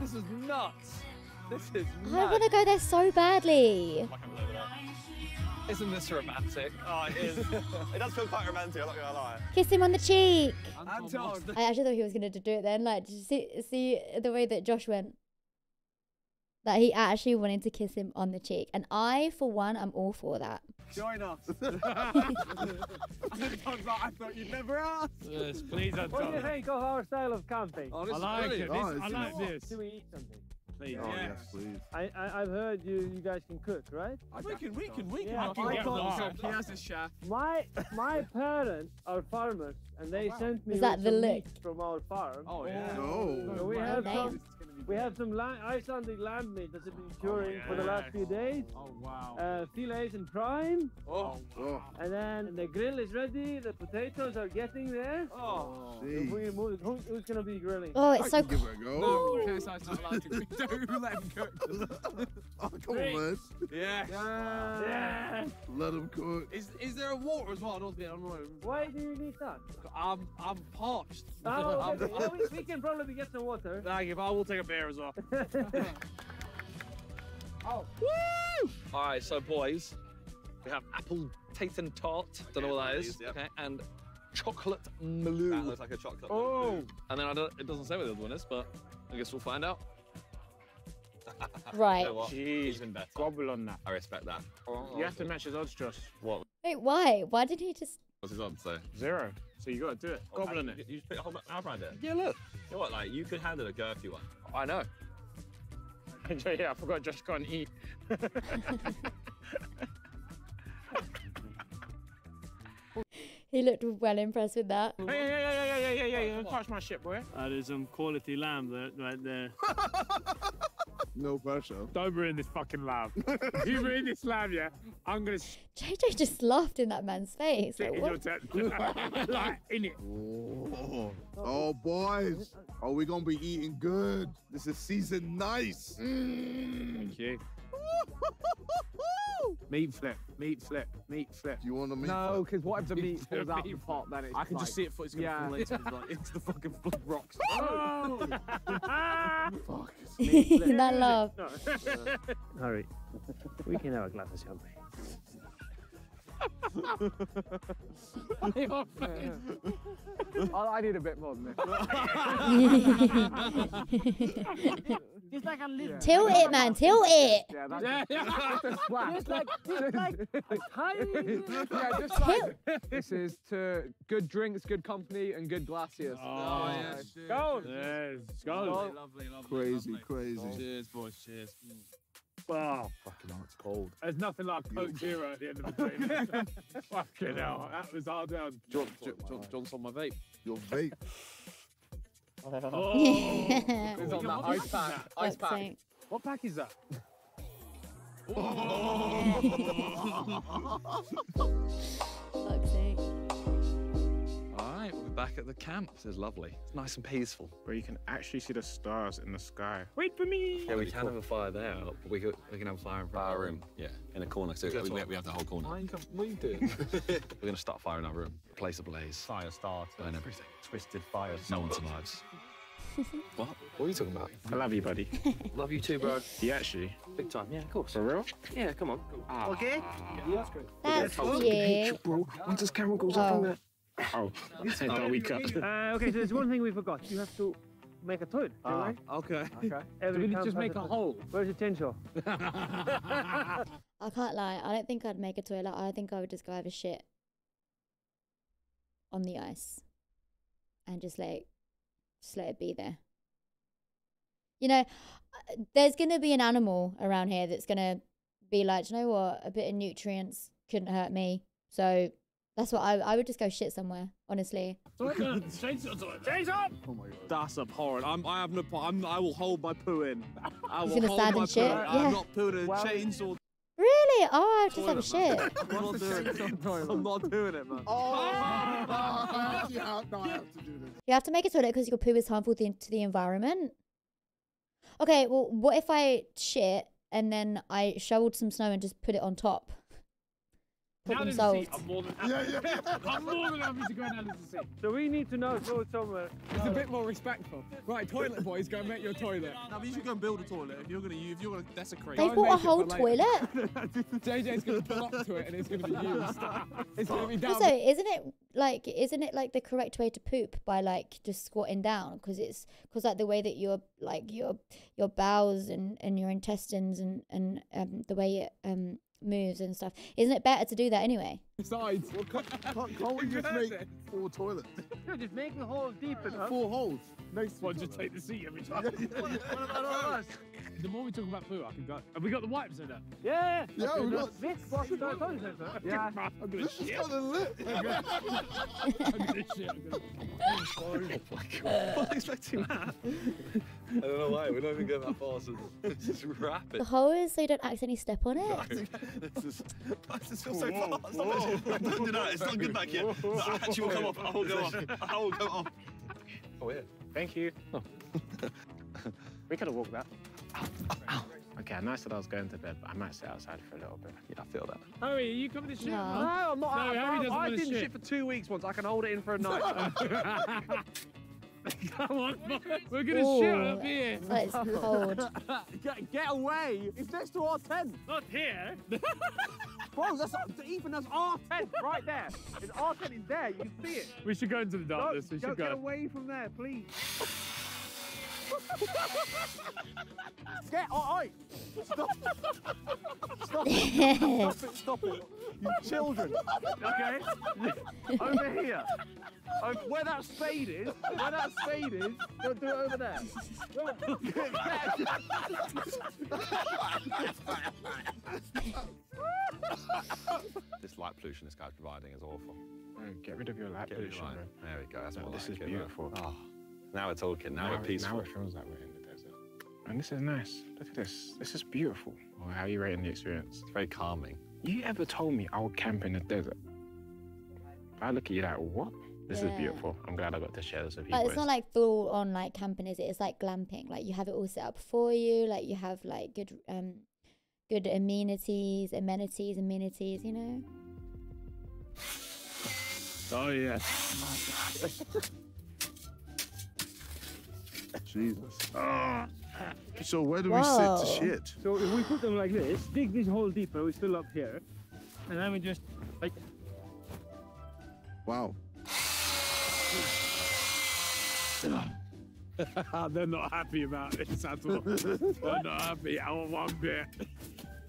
This is nuts. This is I want to go there so badly. Isn't this romantic? Oh, it is. [LAUGHS] it does feel quite romantic. I'm not gonna lie. Kiss him on the cheek. Anton. I actually thought he was gonna do it then. Like, did you see, see the way that Josh went? That he actually wanted to kiss him on the cheek, and I, for one, am all for that. Join us. [LAUGHS] [LAUGHS] Anton's like, I thought you'd never ask. Yes, please, What do you think of our style of camping? Oh, I is like it. brilliant. This, Oh, I like this. Do we eat something? Please. Oh yeah. yes, please. I, I I've heard you you guys can cook, right? We can, we can, we can. Yeah, I I can't can't. He has a chef. My my parents are farmers, and they oh, sent me Is that with the some lick? meat from our farm. Oh, yeah. No. So we Wow, have damn. some we have some la- Icelandic lamb meat that's been curing for the last few days. Oh, wow. Uh, fillets in prime, Oh, Oh, and then the grill is ready. The potatoes are getting there. oh. If see. we move, who, who's gonna be grilling? Oh, I it's so can cool. it a go. No, KSI's not allowed to. [LAUGHS] Don't let him cook. [LAUGHS] Oh, come on, man. Yeah. Yeah. Let him cook. Is is there a water as well? I don't think I'm not. Why do you need that? I'm I'm parched. Oh, [LAUGHS] I'm, okay. yeah, we, we can probably get some water. Thank you, I will take a beer as well. oh. Woo! All right, so boys, we have apple tatin tart. Don't know what that is. Yep. Okay, and chocolate malou. That looks like a chocolate. Oh. And then I don't, it doesn't say what the other one is, but I guess we'll find out. [LAUGHS] Right. You know? Jeez. Even better. Gobble on that. I respect that. You have to match his odds, Josh. What? Wait, why? Why didn't he just? What's his odds though? Zero. So you got to do it. Gobble on it. You, you just put a whole mouth around it. Yeah, look. You know what? Like you could handle a girthy one. I know. [LAUGHS] yeah, I forgot Josh can't eat. [LAUGHS] He looked well impressed with that. Hey, hey, hey, hey, hey, hey, hey, hey, don't touch my shit, boy. That is some quality lamb right there. [LAUGHS] No pressure. Don't ruin this fucking lamb. if [LAUGHS] you ruin this lamb, yeah, I'm gonna JJ just laughed in that man's face. Like, in what? your tent. [LAUGHS] like, in it. Oh, oh, boys. Are we going to be eating good? This is season nice. Thank you. Meat flip, meat flip, meat flip. Do you want to meet? No, because what if the [LAUGHS] meat Meat falls out the pot? Then it's I can like, just see it. It's gonna yeah. fall into, the- [LAUGHS] like, into the fucking [LAUGHS] flood rocks. Oh! Fuck. that laugh. Harry, we can have a glass of champagne. I, I need a bit more than this. It's like a little. Tilt it, man. Tilt it. Yeah, that's just a splash. It's like, [LAUGHS] it's like a [LAUGHS] tiny. yeah, just like [LAUGHS] this is to good drinks, good company, and good glaciers. Oh, oh yeah. Go. Yes, go. Lovely, lovely, Crazy, crazy. Cheers, boys. Cheers. Wow. Mm. Fucking hell, it's cold. There's nothing like Coke Zero at the end of the day. Fucking hell, that was hard down. John, John, John's on my vape. Your vape. Oh, on that What ice pack is pack. that? Ice pack. What pack is that? Fuck's sake. All right, we're back at the camp. This is lovely. It's nice and peaceful. Where you can actually see the stars in the sky. Wait for me. Yeah, we can have a fire there, but we, could, we can have a fire in front of our room. Yeah, in a corner. So we, we have the whole corner. You doing? We're going to start fire in our room. Place a blaze. Fire start. Burn everything. Twisted fire. No one survives. [LAUGHS] What? What are you talking about? I love you, buddy. [LAUGHS] Love you too, bro. Yeah, actually? Big time. Yeah, of course. For real? Yeah, come on. Okay? Yeah, that's great. That's Oh, cute. bro. Once this camera goes up on that. Oh, [LAUGHS] said that we cut. Uh, okay, so there's one thing we forgot. You have to make a toilet. Ah, right? okay. Okay. Do we camp just make a toilet. hole? Where's the tinsel? I can't lie. I don't think I'd make a toilet. I think I would just go have a shit on the ice and just let it, just let it be there. You know, there's gonna be an animal around here that's gonna be like, you know what? A bit of nutrients couldn't hurt me. So that's what I I would just go shit somewhere. Honestly. Change up! Oh my god. That's abhorrent. I'm, I have no part. I'm, I will hold my poo in. I He's will gonna hold stand my and poo shit? in. Yeah. I'm not pooing in Well- chainsaw. Really? Oh, I would just have a man. shit. I'm not doing it. I'm not doing it, man. Oh, [LAUGHS] I actually have, no, I have to do this. You have to make a toilet because your poo is harmful to, to the environment. Okay, well, what if I shit and then I shoveled some snow and just put it on top? Problem Down solved. in the sea. I'm more than happy. I'm more than happy to go down into the sea. So we need to know go somewhere. It's a bit more respectful. Right, toilet boys, go and make your toilet. No, but you should go and build a toilet if you're gonna if you're gonna desecrate. They Go and bought a make it whole later. toilet. [LAUGHS] JJ's gonna pull up to it and it's gonna be used. It's gonna be down. Also, isn't it like isn't it like the correct way to poop by like just squatting down because it's because like the way that your like your your bowels and and your intestines and and um the way it um moves and stuff isn't it better to do that anyway Besides, Can't, can't we just make four toilets? No, just make the hole deep enough. Four holes. next Well, just take the seat every time. What about us? The more we talk about poo, I can go. Have we got the wipes in there? Yeah. Yeah, Okay, we no, got- Vik, what's the toilet paper? Yeah. I'm gonna This is kind of lit. I'm gonna shit. I'm gonna- [LAUGHS] Oh my god. I wasn't expecting that. [LAUGHS] I don't know why. We're not even going that far. So [LAUGHS] it's just rapid. the hole is so you don't accidentally step on it [LAUGHS] this is. This feel so fast? Don't do that. It's not good back here. No, actually, will come off. I will go off. [LAUGHS] I will go off. Oh yeah. Thank you. Oh. we could have walked that. Oh. Oh. Okay, I know I said I was going to bed, but I might sit outside for a little bit. Yeah, I feel that. Harry, are you coming to shit? No. No, I'm not. No, I, Harry I, doesn't I wanna didn't shit. shit for two weeks once. I can hold it in for a night. Come [LAUGHS] on, we're gonna shit Ooh, up here. that is cold get, get away! It's next to our tent. Not here. [LAUGHS] Bro, that's even that's our tent right there. It's our tent is there. You can see it. We should go into the darkness. We Go, should get go. away from there, please. Get all right. Stop. Stop it. Stop it. Stop it. You children. Okay. over here. Over, where that spade is. Where that spade is. Go do it over there. This light pollution this guy's providing is awful. Mm, Get rid of your light Get rid of pollution, light. There we go. That's No, more this like is it, beautiful. man. Oh, now we're talking. Now, we're it- peaceful. Now it feels like we're in the desert. And this is nice. Look at this. This is beautiful. Well, how are you rating the experience? It's very calming. You ever told me I would camp in the desert? I look at you like, what? This Yeah. is beautiful. I'm glad I got to share this with you. But it's not like full on like camping, is it? It's like glamping. Like you have it all set up for you. Like you have like good um good amenities, amenities, amenities. You know. Oh yeah. [LAUGHS] Jesus. Ah. So where do we sit to shit? So if we put them like this, dig this hole deeper, we fill up here, and then we just like Wow. [LAUGHS] They're not happy about this at all. They're not happy. I want one bit.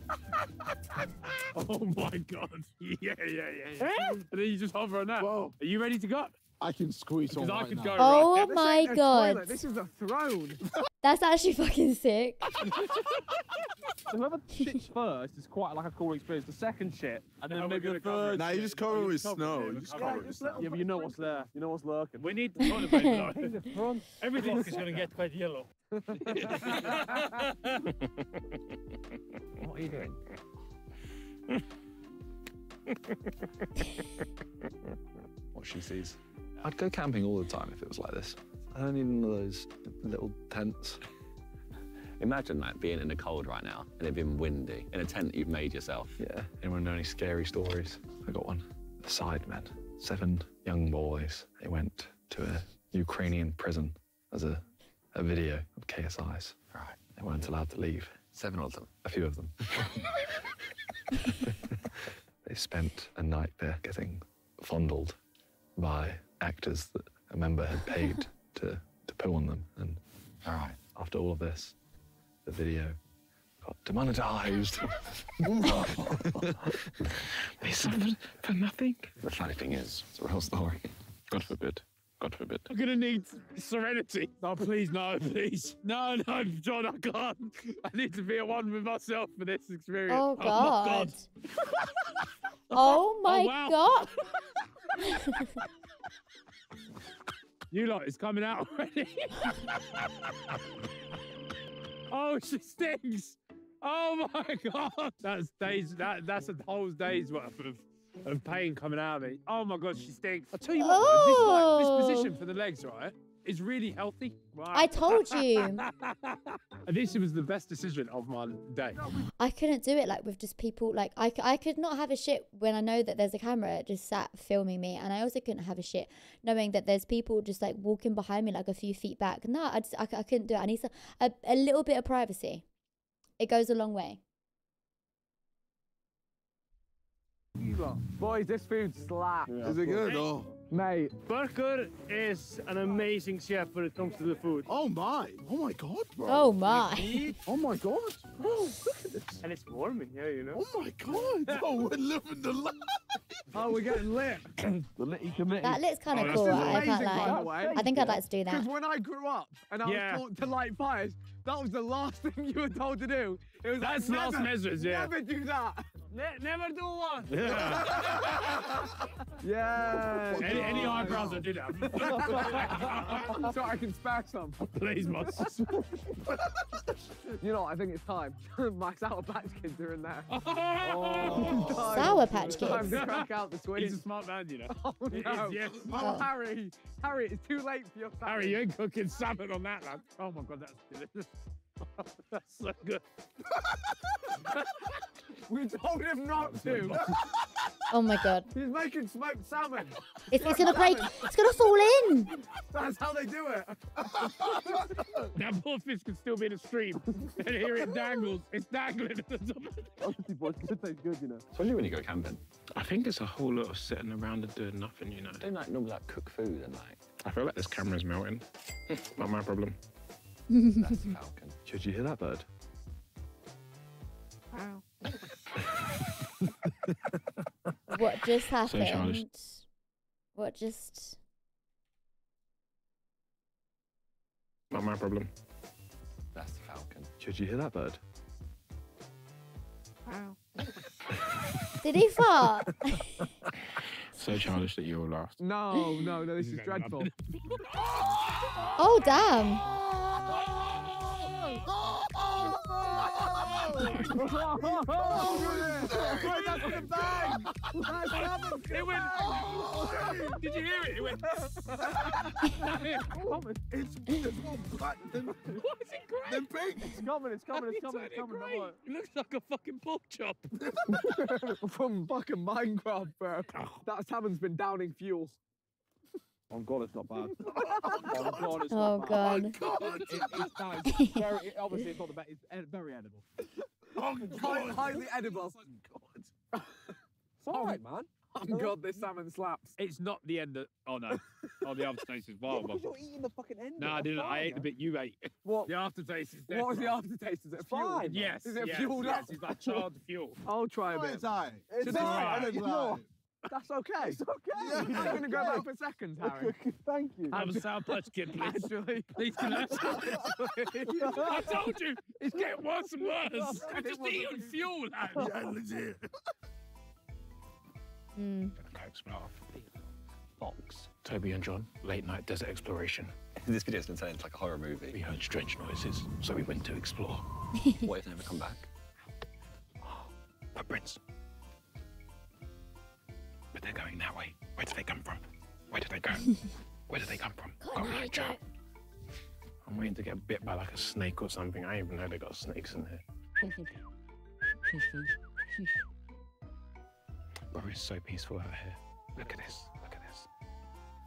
[LAUGHS] oh my god. [LAUGHS] Yeah, yeah, yeah. yeah. and then you just hover on that. Whoa. Are you ready to go? I can squeeze Because on I right could now. go Oh right. my ain't god, toilet, This is a throne. [LAUGHS] that's actually fucking sick. So [LAUGHS] whoever shits first is quite like a cool experience. The second shit, and then How maybe the gonna third. it? Nah, you just cover it with snow. You just Yeah, cover it with snow. yeah, but you know what's there. You know what's lurking. We need the [LAUGHS] toilet paper though. the front. Everything is going to get quite yellow. What are you doing? What she sees. I'd go camping all the time if it was like this. I don't need one of those little tents. [LAUGHS] Imagine like being in the cold right now and it being windy in a tent that you've made yourself. Yeah. Anyone know any scary stories? I got one. The Sidemen. Seven young boys. They went to a Ukrainian prison as a, a video of KSIs. Right. They weren't allowed to leave. Seven of them. A few of them. [LAUGHS] [LAUGHS] they spent a night there getting fondled by actors that a member had paid [LAUGHS] to, to poo on them. And all right. after all of this, the video got demonetized. [LAUGHS] they suffered for nothing. The funny thing is, it's a real story. God forbid. God forbid. I'm gonna need serenity. Oh, please, no, [LAUGHS] please. No, no, John, I can't. I need to be at one with myself for this experience. Oh, oh my God. Oh my oh, wow. god. You lot, it's coming out [LAUGHS] already. oh, she stinks. Oh my god. That's days. That that's a whole day's worth of. Of pain coming out of me. Oh my god, she stinks. I tell you what, man, this, like, this position for the legs, right, is really healthy. Right. I told you. [LAUGHS] and this was the best decision of my day. I couldn't do it like with just people. Like I, I could not have a shit when I know that there's a camera just sat filming me, and I also couldn't have a shit knowing that there's people just like walking behind me like a few feet back. No, I just I, c- I couldn't do it. I need some, a a little bit of privacy. It goes a long way. Boys, this food slaps. Is it good? Oh. Mate. Burger is an amazing chef when it comes to the food. Oh my! Oh my god, bro! Oh my. Oh my god! Bro, look at this! And it's warm in here, you know. Oh my god! [LAUGHS] Oh, we're living the life! Oh, we're getting lit. [CLEARS THROAT] the litty committee. That looks kind of Oh, cool. this is I can't amazing, by the lie. way. I think I'd like to do that. Because when I grew up and I Yeah. was taught to light fires, that was the last [LAUGHS] thing you were told to do. It was That's like, last never, measures, yeah. Never do that. Ne- never do one. [LAUGHS] Yeah. Any, any eyebrows I did have. [LAUGHS] so I can spare some. Please, boss. You know, what, I think it's time. My Sour Patch Kids are in there. Oh. Time- Sour Patch Time to Kids? crack out the sweets. He's a smart man, you know. Oh, He is, no. yes. Oh, Harry. Harry, it's too late for your salmon. Harry, you ain't cooking salmon on that, lad. Oh my god, that's delicious. [LAUGHS] that's so good. [LAUGHS] We told him not to. Oh my god. [LAUGHS] He's making smoked salmon. It's, it's gonna break. It's gonna fall in. That's how they do it. That poor fish could still be in a stream. and here it dangles. It's dangling at the top. Honestly, boys, it tastes good, you know. Especially when you go camping. I think it's a whole lot of sitting around and doing nothing, you know. I Don't like normally like cook food and like. I feel like this camera's melting. Not my problem. That's falcon. Did you hear that bird? Wow. What just happened? [LAUGHS] So childish. happened? What just? Not my problem. That's the falcon. Did you hear that bird? Wow. Did he [LAUGHS] fart? [LAUGHS] So childish that you all laughed. No, no, no, this is dreadful. oh damn! That's the bang! That's salmon. It went. Did you hear it? It went. It's, it's more black than, What is it great? than pink. It's coming, it's coming, it's coming, it's coming. grey. It looks like a fucking pork chop. [LAUGHS] From fucking Minecraft, bro. Oh. That salmon's been downing fuel. Oh god, it's not bad. [LAUGHS] oh god, it's Oh not god. Oh, bad. It, it's [LAUGHS] very, it, obviously, it's not the best. It's ed- very edible. Oh Hi- god! Highly edible. It's [LAUGHS] alright, man. Oh god, oh, this salmon slaps. It's not the end of. Oh no. Oh, the aftertaste is vile. Because you're eating the fucking end. No, I didn't. I ate the bit you ate. What? The aftertaste is dead. What was the aftertaste? Is it fuel? fine. Yes. Is it yes, fueled yes, up? It's like charred fuel. I'll try a Oh, bit. it's alright. It's It's alright. alright. It's It's not. Alright. That's okay. It's okay. Yeah, I'm it's gonna go okay. back for seconds, Harry. Thank you. Have a Sour Patch Kid, please. Actually, Please, can I? I told you, it's getting worse and worse. I'm just eating fuel, lad. Yeah, legit. Mm. Coke smell. Fox. Tobi and John, late night desert exploration. [LAUGHS] This video's been turned into like a horror movie. We heard strange noises, so we went to explore. [LAUGHS] what if they never come back? [GASPS] Footprints. But they're going that way. Where did they come from? Where did they go? [LAUGHS] Where did they come from? Can't hear Joe. I'm waiting to get bit by like a snake or something. I didn't even know they got snakes in here. [LAUGHS] Bro, it's so peaceful out here. Look at this. Look at this.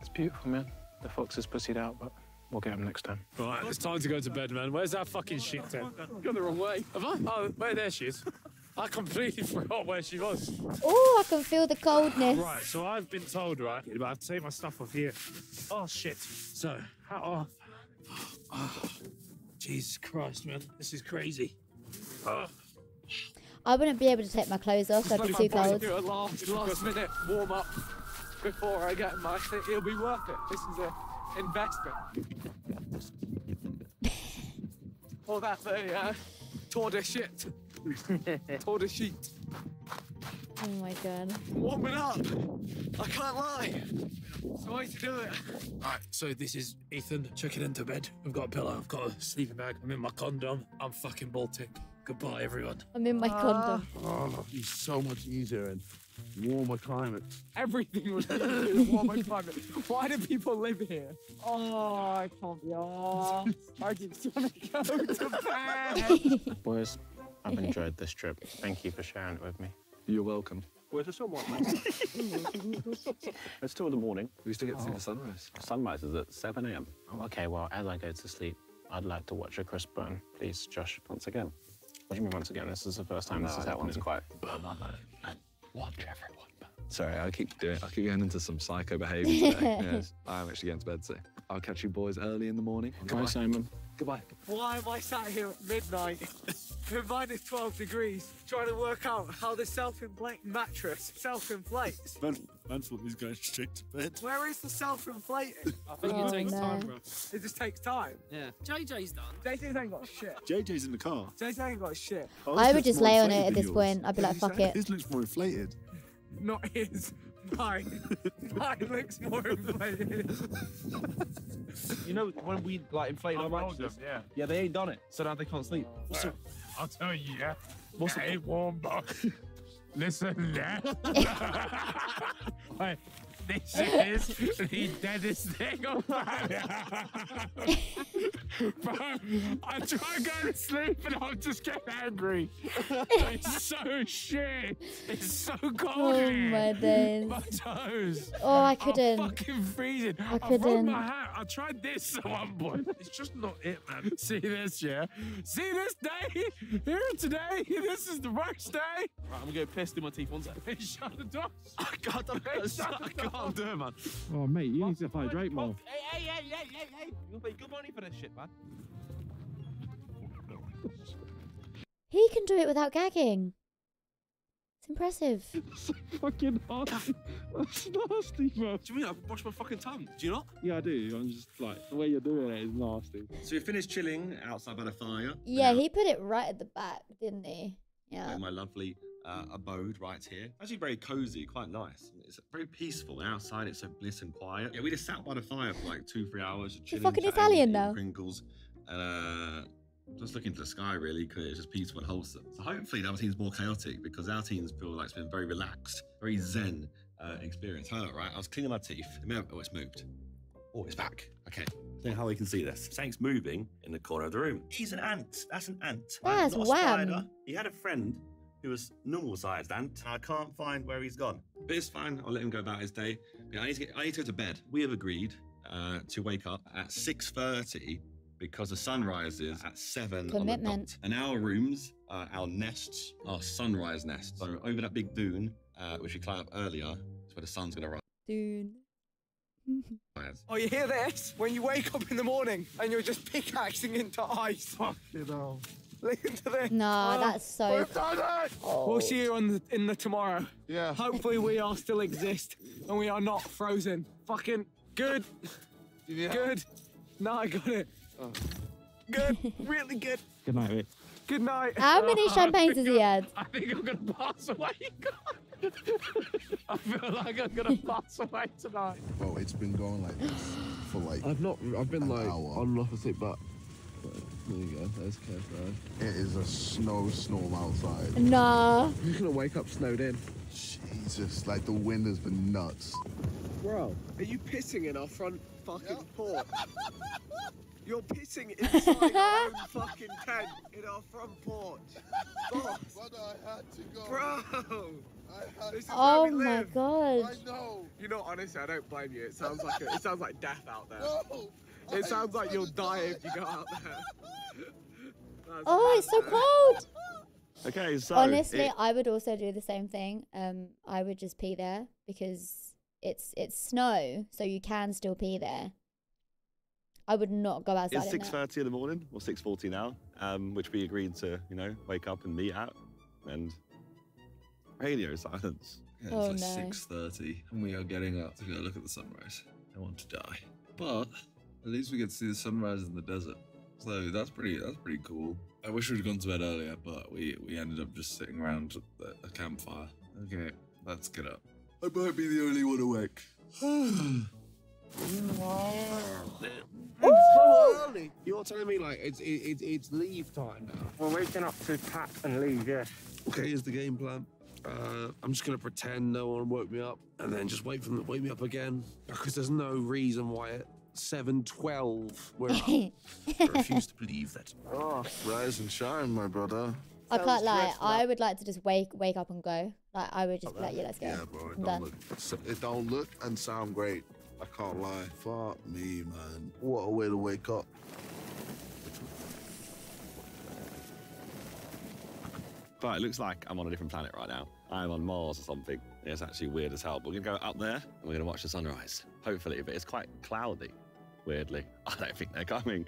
It's beautiful, man. The fox is pussied out, but we'll get him next time. Right, it's time to go to bed, man. Where's that fucking shit then? Gone the wrong way. Have I? Oh, wait, there she is. I completely [LAUGHS] forgot where she was. Oh, I can feel the coldness. Right, so I've been told, right, but I have to take my stuff off here. Oh, shit. So, hat off. Oh, [SIGHS] Jesus Christ, man. This is crazy. Oh. I wouldn't be able to take my clothes off. I'd be too cold. Do a last, last minute warm up before I get my thing. It'll be worth it. This is an investment. [LAUGHS] All that a tour de shit. [LAUGHS] tour de sheet. Oh my god. Warming up. I can't lie. It's the way to do it. Right, so this is Ethan checking into bed. I've got a pillow, I've got a sleeping bag, I'm in my condom. I'm fucking Baltic. Goodbye, everyone. I'm in my ah. condom. Oh, he's so much easier in warmer climate. Everything was in [LAUGHS] warmer climate. Why do people live here? Oh, I can't be arsed. I just want to go to [LAUGHS] bed. Boys, I've enjoyed this trip. Thank you for sharing it with me. You're welcome. Where's the sun, it's two in the morning. We still get to see Oh. the sunrise. Sunrise is at 7 a.m. Oh, okay, well, as I go to sleep, I'd like to watch a crisp burn. Please, Josh, once again. What do you mean once again? This is the first time this has that one's happened. quite. Watch everyone. Sorry, I keep doing. it. I keep going into some psycho behaviour [LAUGHS] today. yes, I'm actually getting to bed, so I'll catch you boys early in the morning. Goodbye, Simon. Goodbye. Why am I sat here at midnight [LAUGHS] in minus 12 degrees trying to work out how the self-inflate mattress self-inflates? [LAUGHS] Man, man thought he was going straight to bed. Where is the self-inflating? I think it oh, takes time, bro. It just takes time. Yeah. JJ's done. JJ's ain't got shit. JJ's in the car. JJ ain't got shit. Oh, I would looks just more lay on it inflated at than this yours. point. I'd be like, fuck it. His looks more inflated. [LAUGHS] Not his. Mine. Mine looks more [LAUGHS] inflated. You know when we like inflate our I've mattresses? them, yeah. Yeah, they ain't done it, so now they can't sleep. What's Uh, the- I'll tell you, yeah. What's It the- ain't warm, but [LAUGHS] listen, yeah. [LAUGHS] Wait, this is the deadest thing on planet. [LAUGHS] Bro, I try and go to sleep and I'm just get angry. It's so shit. It's so cold. Oh in my here. days. My toes. Oh, I I'm couldn't. fucking freezing. I I've rolled couldn't. my hat. I tried this at one point. It's just not it, man. See this, yeah? See this day? Here today? This is the worst day. Right, I'm gonna go piss through my teeth. One sec. [LAUGHS] Shut the door. I can't, [LAUGHS] I can't do it, man. Oh, mate, you need to hydrate more. Hey, hey, hey, hey, hey, hey! You'll pay good money for this shit, man. He can do it without gagging. It's impressive. [LAUGHS] So fucking nasty. That's nasty, bro. Do you mean I brush my fucking tongue? Do you not? Yeah, I do. I'm just like, the way you're doing it is nasty. So we finished chilling outside by the fire. Yeah, he put it right at the back, didn't he? Yeah. in my lovely uh, abode right here. Actually, very cozy, quite nice. It's very peaceful. And Outside, it's so bliss and quiet. Yeah, we just sat by the fire for like two, three hours. just You're chilling, fucking Italian now. Pringles, and uh, just looking to the sky really because it's just peaceful and wholesome. So hopefully, the other team's more chaotic because our teams feel like it's been very relaxed, very zen uh, experience. Hello, right? I was cleaning my teeth. Oh, it's moved. Oh, it's back. Okay. See how we can see this. Something's moving in the corner of the room. He's an ant. That's an ant. right? That's Not a wham. spider. He had a friend who was normal sized ant. I can't find where he's gone. But it's fine. I'll let him go about his day. Yeah, I need to get I need to go to bed. We have agreed uh, to wake up at 6.30 because the sun rises at 7 on the Commitment. dot. And our rooms, uh, our nests, are sunrise nests. So over that big dune, uh, which we climbed up earlier, is where the sun's going to Dude. rise. Oh, you hear this? When you wake up in the morning and you're just pickaxing into ice. Fuck you know. [LAUGHS] Listen to this. Nah, Oh, that's so. we've done it. We'll see you on the, in the tomorrow. Yeah. Hopefully we all still exist and we are not frozen. Fucking good. Good. No, I got it. Oh. Good. really good. Good night, mate. Good night. How many [LAUGHS] champagnes has he had? I think I'm gonna pass away. [LAUGHS] I feel like I'm gonna pass away tonight. Bro, it's been going like this for like. I've not. I've been An like hour. on and off asleep, but. But there you go. There's KFI. It is a snowstorm outside. Nah. You're gonna wake up snowed in. Jesus, like the wind has been nuts. Bro, are you pissing in our front fucking porch? [LAUGHS] You're pissing inside our own [LAUGHS] fucking tent in our front porch. Boss. Brother, I had to go. Bro. [LAUGHS] This is Oh where we my live. god. I know. You know, honestly, I don't blame you. It sounds like a, it sounds like death out there. No. It sounds like you'll die if you go out there. That's Oh, it's so cold. Okay, so Honestly, it- I would also do the same thing. Um, I would just pee there because it's it's snow, so you can still pee there. I would not go outside. It's in six that. thirty in the morning, or six forty now, um, which we agreed to, you know, wake up and meet at, and radio silence. Yeah, Oh, it's like no. six thirty, and we are getting up to go look at the sunrise. I want to die, but at least we could see the sunrise in the desert. So that's pretty. That's pretty cool. I wish we'd gone to bed earlier, but we we ended up just sitting around the, a campfire. Okay, let's get up. I might be the only one awake. It's [SIGHS] so early. You're telling me like it's it, it, it's leave time now. We're waking up to pack and leave, yeah. Okay, here's the game plan. Uh, I'm just gonna pretend no one woke me up, and then just wait for them to wake me up again. Because there's no reason why at 7:12 we're up. I refuse to believe that. Oh, rise and shine, my brother. I Sounds can't lie. stressful. I would like to just wake wake up and go. Like I would just be like, yeah, let's go. Yeah, bro. It I'm don't look. It don't look and sound great. I can't lie. Fuck me, man. What a way to wake up. But it looks like I'm on a different planet right now. I'm on Mars or something. It's actually weird as hell. But we're gonna go up there and we're gonna watch the sunrise. Hopefully, but it's quite cloudy. Weirdly, [LAUGHS] I don't think they're coming.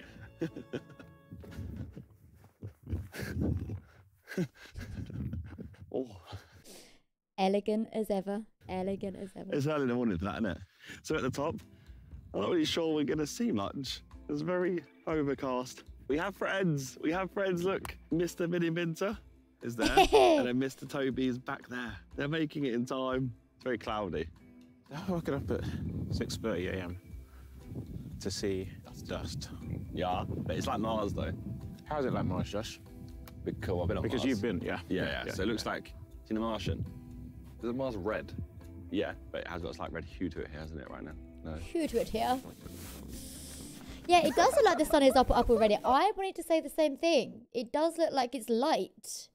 oh, Elegant as ever. Elegant as ever. it's early in the morning for that, isn't it? So at the top, I'm not really sure we're gonna see much. It's very overcast. We have friends. We have friends. Look, Mr. Miniminter is there, [LAUGHS] and then Mr. Tobi is back there. They're making it in time. It's very cloudy. I'm woke up at 6:30 a.m. to see dust. Yeah, but it's like Mars though. How's it like Mars, Josh? Big cool. I've been on Because Mars. you've been, yeah. Yeah, yeah. so it looks like seen a Martian. Is Mars red? Yeah, but it has got a slight red hue to it here, hasn't it, right now? No. Who to it here? Yeah, it does look like the sun is up up already. I wanted to say the same thing. It does look like it's light.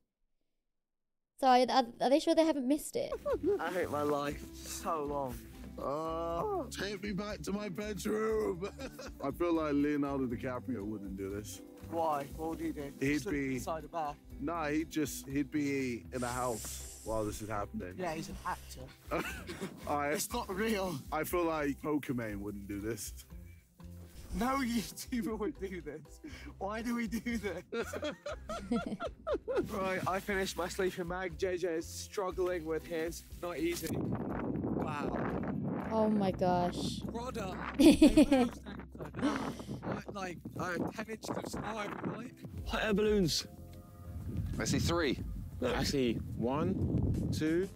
So are, are, are they sure they haven't missed it? [LAUGHS] I hate my life so long. Oh, take me back to my bedroom. [LAUGHS] I feel like Leonardo DiCaprio wouldn't do this. Why? What would he do? He'd Sleep be- inside a bar. Nah, he'd just he'd be in a house while this is happening. Yeah, he's an actor. [LAUGHS] I, It's not real. I feel like Pokemon wouldn't do this. No [LAUGHS] YouTuber would do this. Why do we do this? right, I finished my sleeping bag. JJ is struggling with his. Not easy. Wow. Oh my gosh. Brother. like, uh, 10 inches of snow every night. Hot air balloons. I see three. I see one, two,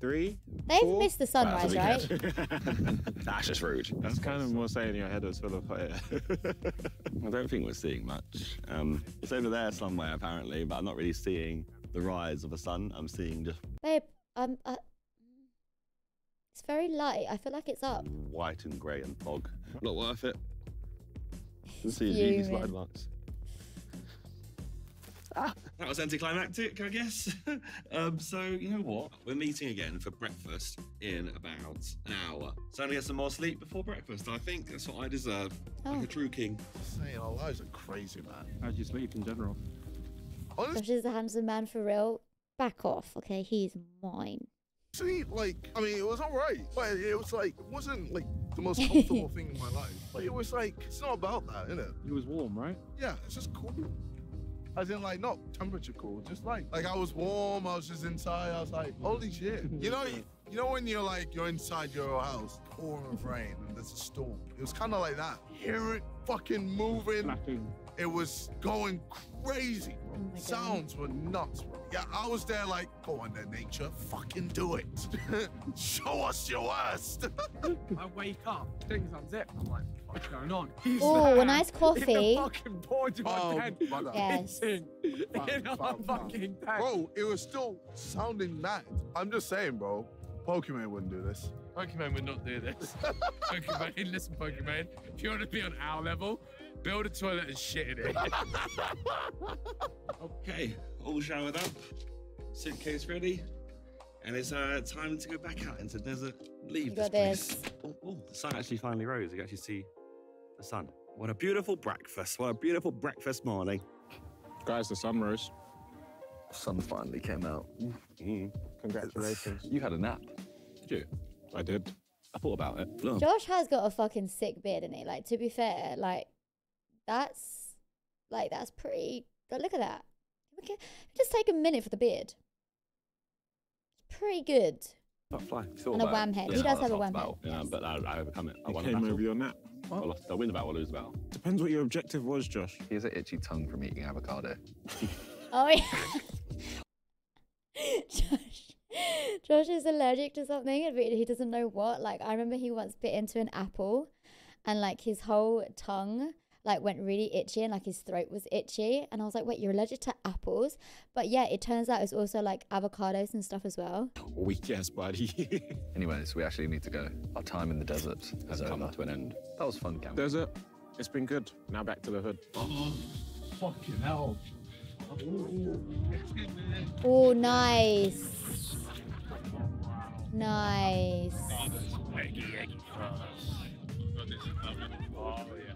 three. They've four. missed the sunrise, right? [LAUGHS] That's just rude. That's kind of more saying your head was full of hot air. [LAUGHS] I don't think we're seeing much. Um, it's over there somewhere apparently, but I'm not really seeing the rise of the sun. I'm seeing just Babe, um, uh, it's very light. I feel like it's up. white and grey and fog. Not worth it. Let's see a Yugi slide Fuming. box. That was anticlimactic, I guess. [LAUGHS] um, so, you know what? We're meeting again for breakfast in about an hour. So, I'm going to get some more sleep before breakfast. I think that's what I deserve. Like a true king. Saying our lives are crazy, man. How'd you sleep in general? Josh is a handsome man for real. Back off, okay? He's mine. See, like, I mean, it was all right, but it was like, it wasn't like the most comfortable [LAUGHS] thing in my life. But it was like, it's not about that, innit? It was warm, right? Yeah, it's just cool. As in, like, not temperature cool, just like, like I was warm, I was just inside, I was like, holy shit. [LAUGHS] You know, you know when you're like, you're inside your house, pouring with rain, and there's a storm. It was kind of like that. Hear it fucking moving. It was going crazy, oh bro. Sounds were nuts, bro. Yeah, I was there like, go on there, nature, fucking do it. [LAUGHS] Show us your worst. [LAUGHS] I wake up, things unzip. I'm like, what's going on? Oh, a nice In coffee. the fucking porch of my Oh, tent. brother. Yes. Pissing [LAUGHS] in our fucking tent. Bro, it was still sounding mad. I'm just saying, bro. Pokemon wouldn't do this. Pokemon would not do this. [LAUGHS] Pokemon, [LAUGHS] listen, Pokemon. If you want to be on our level, build a toilet and shit in it. [LAUGHS] Okay, all showered up, suitcase ready, and it's uh, time to go back out into the desert, leave You this place. Oh, oh, the sun actually finally rose. You can actually see the sun. What a beautiful breakfast. What a beautiful breakfast morning. Guys, the sun rose. Sun finally came out. Congratulations. You had a nap. Did you? I did. I thought about it. Josh has got a fucking sick beard, in he? Like, to be fair, like, that's, like, that's pretty, but look at that. Okay, just take a minute for the beard. Pretty good. Butterfly. Thought And a wham head. He does have a thought wham about it, Yeah, but I, I overcome it. I You won came a battle. over your nap. I lost. I win the battle, I lose the battle. Depends what your objective was, Josh. He has an itchy tongue from eating avocado. [LAUGHS] Oh, yeah. [LAUGHS] Josh, [LAUGHS] Josh is allergic to something, but he doesn't know what. Like, I remember he once bit into an apple and, like, his whole tongue. Like went really itchy and like his throat was itchy and I was like, wait, you're allergic to apples? But yeah, it turns out it's also like avocados and stuff as well. [LAUGHS] Weak ass buddy. [LAUGHS] Anyways, we actually need to go. Our time in the desert has Has come come to an end. That was fun, Cam. Desert. It's been good. Now back to the hood. Oh, fucking hell. Oh, nice. Nice. Eggy, eggy fries. Oh, yeah.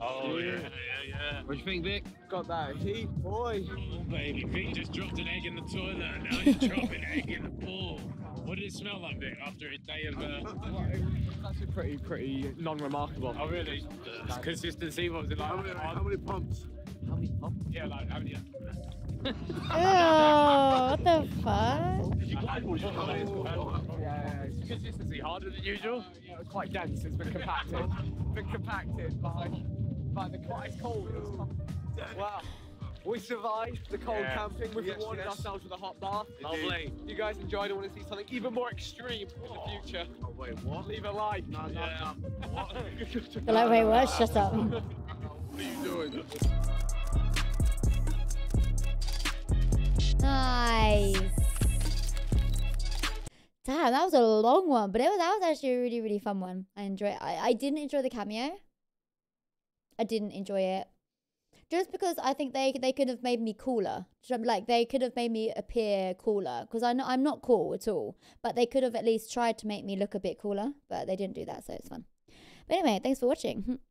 Oh, yeah, yeah, yeah. What do you think, Vik? Got that heat, boy. Oh, baby. Vik just dropped an egg in the toilet now he's [LAUGHS] dropping an egg in the pool. What did it smell like, Vik, after a day of. Uh... [LAUGHS] That's a pretty, pretty non-remarkable. Oh, really? Consistency, what was it like? How many, how many pumps? How many pumps? Yeah, like, how many? Oh, what the fuck? Did you glide or did you glide? Yeah, Is consistency harder than usual? yeah, it's quite dense. It's been compacted. [LAUGHS] been compacted by, by the quite cold. Wow. We survived the cold Yeah. camping. We've Yes, rewarded yes. ourselves with a hot bath. Lovely. You guys enjoyed. I want to see something even more extreme in the oh. future. Oh, wait, what? Leave a like. No, no, You're [LAUGHS] [LAUGHS] like, wait, what? Shut up. What are you doing? Nice. Damn, that was a long one, but it was that was actually a really really fun one. I enjoy. I I didn't enjoy the cameo. I didn't enjoy it, just because I think they they could have made me cooler. Like they could have made me appear cooler, because I know I'm not cool at all. But they could have at least tried to make me look a bit cooler, but they didn't do that, so it's fun. But anyway, thanks for watching. [LAUGHS]